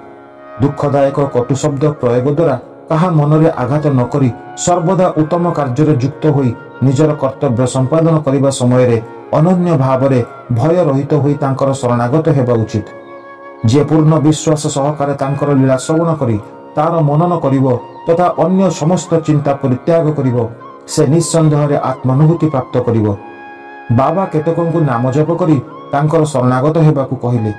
ଦୁଃଖଦାୟକ କଟୁ ଶବ୍ଦ ପ୍ରୟୋଗ ଦ୍ୱାରା କାହା ମନରେ ଆଘାତ ନ କରି ସର୍ବଦା ଉତ୍ତମ କାର୍ଯ୍ୟରେ ଯୁକ୍ତ ହୋଇ ନିଜର କର୍ତ୍ତବ୍ୟ ସମ୍ପାଦନ କରିବା ସମୟରେ ଅନନ୍ୟ ଭାବରେ ଭୟ ରହିତ ହୋଇ ତାଙ୍କର ଶରଣାଗତ ହେବା ଉଚିତ ଯିଏ ପୂର୍ଣ୍ଣ ବିଶ୍ୱାସ ସହକାରେ ତାଙ୍କର ଲୀଳା ଶ୍ରବଣ କରି ତାର ମନନ କରିବ ତଥା ଅନ୍ୟ ସମସ୍ତ ଚିନ୍ତା ପରିତ୍ୟାଗ କରିବ ସେ ନିଃସନ୍ଦେହରେ ଆତ୍ମାନୁଭୂତି ପ୍ରାପ୍ତ କରିବ ବାବା କେତେକଙ୍କୁ ନାମ ଜପ କରି ତାଙ୍କର ଶରଣାଗତ ହେବାକୁ କହିଲେ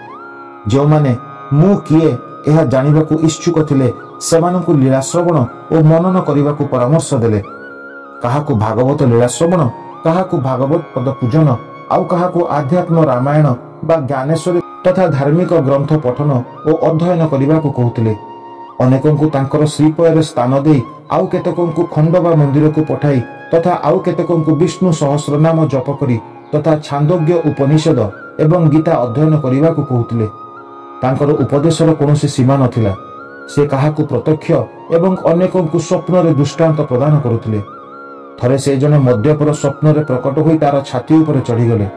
ଯେଉଁମାନେ ମୁଁ କିଏ ଏହା ଜାଣିବାକୁ ଇଚ୍ଛୁକ ଥିଲେ ସେମାନଙ୍କୁ ଲୀଳା ଶ୍ରବଣ ଓ ମନନ କରିବାକୁ ପରାମର୍ଶ ଦେଲେ। କାହାକୁ ଭାଗବତ ଲୀଳା ଶ୍ରବଣ କାହାକୁ ଭାଗବତ ପଦ ପୂଜନ ଆଉ କାହାକୁ ଆଧ୍ୟାତ୍ମ ରାମାୟଣ ବା ଜ୍ଞାନେଶ୍ୱରୀ ତଥା ଧାର୍ମିକ ଗ୍ରନ୍ଥ ପଠନ ଓ ଅଧ୍ୟୟନ କରିବାକୁ କହୁଥିଲେ। ଅନେକଙ୍କୁ ତାଙ୍କର ଶ୍ରୀପୟରେ ସ୍ଥାନ ଦେଇ ଆଉ କେତେକଙ୍କୁ ଖଣ୍ଡବା ମନ୍ଦିରକୁ ପଠାଇ ତଥା ଆଉ କେତେକଙ୍କୁ ବିଷ୍ଣୁ ସହସ୍ର ନାମ ଜପ କରି ତଥା ଛାନ୍ଦୋଗ୍ୟ ଉପନିଷେଦ ଏବଂ ଗୀତା ଅଧ୍ୟୟନ କରିବାକୁ କହୁଥିଲେ। ତାଙ୍କର ଉପଦେଶର କୌଣସି ସୀମା ନଥିଲା। ସେ କାହାକୁ ପ୍ରତ୍ୟକ୍ଷ ଏବଂ ଅନେକଙ୍କୁ ସ୍ୱପ୍ନରେ ଦୃଷ୍ଟାନ୍ତ ପ୍ରଦାନ କରୁଥିଲେ। ଥରେ ସେ ଜଣେ ମଦ୍ୟପର ସ୍ୱପ୍ନରେ ପ୍ରକଟ ହୋଇ ତାର ଛାତି ଉପରେ ଚଢ଼ିଗଲେ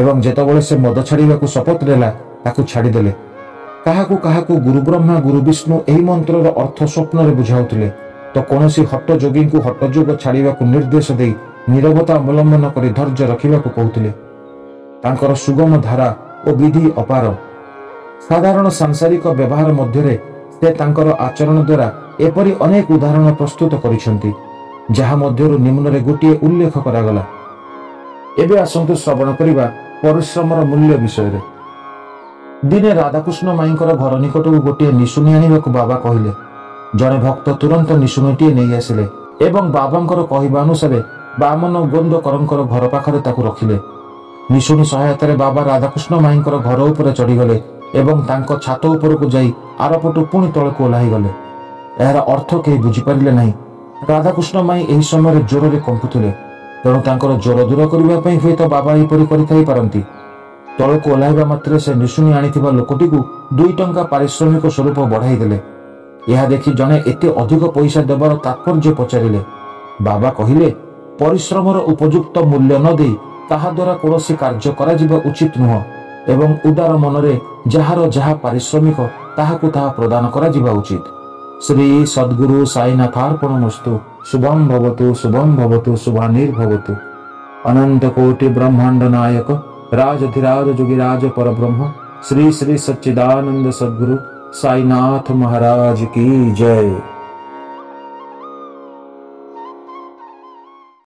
ଏବଂ ଯେତେବେଳେ ସେ ମଦ ଛାଡ଼ିବାକୁ ଶପଥ ନେଲା ତାକୁ ଛାଡ଼ିଦେଲେ। କାହାକୁ କାହାକୁ ଗୁରୁ ବ୍ରହ୍ମା ଗୁରୁ ବିଷ୍ଣୁ ଏହି ମନ୍ତ୍ରର ଅର୍ଥ ସ୍ୱପ୍ନରେ ବୁଝାଉଥିଲେ ତ କୌଣସି ହଟ ଯୋଗୀଙ୍କୁ ହଟଯୋଗ ଛାଡ଼ିବାକୁ ନିର୍ଦ୍ଦେଶ ଦେଇ ନିରବତା ଅବଲମ୍ବନ କରି ଧୈର୍ଯ୍ୟ ରଖିବାକୁ କହୁଥିଲେ। ତାଙ୍କର ସୁଗମ ଧାରା ଓ ବିଧି ଅପାର। ସାଧାରଣ ସାଂସାରିକ ବ୍ୟବହାର ମଧ୍ୟରେ ସେ ତାଙ୍କର ଆଚରଣ ଦ୍ୱାରା ଏପରି ଅନେକ ଉଦାହରଣ ପ୍ରସ୍ତୁତ କରିଛନ୍ତି ଯାହା ମଧ୍ୟରୁ ନିମ୍ନରେ ଗୋଟିଏ ଉଲ୍ଲେଖ କରାଗଲା। ଏବେ ଆସନ୍ତୁ ଶ୍ରବଣ କରିବା ପରିଶ୍ରମର ମୂଲ୍ୟ ବିଷୟରେ। ଦିନେ ରାଧାକୃଷ୍ଣ ମାଇଙ୍କର ଘର ନିକଟକୁ ଗୋଟିଏ ନିଶୁଣି ଆଣିବାକୁ ବାବା କହିଲେ। ଜଣେ ଭକ୍ତ ତୁରନ୍ତ ନିଶୁଣିଟିଏ ନେଇ ଆସିଲେ ଏବଂ ବାବାଙ୍କର କହିବା ଅନୁସାରେ ବାମନ ଗୋନ୍ଦକରଙ୍କର ଘର ପାଖରେ ତାକୁ ରଖିଲେ ନିଶୁଣି ସହାୟତାରେ ବାବା ରାଧାକୃଷ୍ଣ ମାଇଙ୍କର ଘର ଉପରେ ଚଢ଼ିଗଲେ ଏବଂ ତାଙ୍କ ଛାତ ଉପରକୁ ଯାଇ ଆରପଟୁ ପୁଣି ତଳକୁ ଓହ୍ଲାଇଗଲେ। ଏହାର ଅର୍ଥ କେହି ବୁଝିପାରିଲେ ନାହିଁ। ରାଧାକୃଷ୍ଣ ମାଇ ଏହି ସମୟରେ ଜ୍ୱରରେ କମ୍ପୁଥିଲେ। ତେଣୁ ତାଙ୍କର ଜ୍ୱର ଦୂର କରିବା ପାଇଁ ହୁଏତ ବାବା ଏହିପରି କରିଥାଇ ପାରନ୍ତି। ତଳକୁ ଓହ୍ଲାଇବା ମାତ୍ରେ ସେ ନିଶୁଣି ଆଣିଥିବା ଲୋକଟିକୁ ଦୁଇ ଟଙ୍କା ପାରିଶ୍ରମିକ ସ୍ୱରୂପ ବଢ଼ାଇ ଦେଲେ ଏହା ଦେଖି ଜଣେ ଏତେ ଅଧିକ ପଇସା ଦେବାର ତାତ୍ପର୍ଯ୍ୟ ପଚାରିଲେ। ବାବା କହିଲେ ପରିଶ୍ରମର ଉପଯୁକ୍ତ ମୂଲ୍ୟ ନ ଦେଇ ତାହା ଦ୍ୱାରା କୌଣସି କାର୍ଯ୍ୟ କରାଯିବା ଉଚିତ ନୁହଁ ଏବଂ ଉଦାର ମନରେ ଯାହାର ଯାହା ପାରିଶ୍ରମିକ ତାହାକୁ ତାହା ପ୍ରଦାନ କରାଯିବା ଉଚିତ ଶ୍ରୀ ସଦ୍ଗୁରୁ ସାଇନାଥାର୍ପଣମସ୍ତୁ ଶୁଭମ୍ ଭବତୁ ଶୁଭମ୍ ଭବତୁ ଶୁଭାନିର୍ଭବତୁ ଅନନ୍ତ କୋଟି ବ୍ରହ୍ମାଣ୍ଡ ନାୟକ राजधिराज जोगिराज पर ब्रह्म श्री श्री सच्चिदानंद सद्गुरु साईनाथ महाराज की जय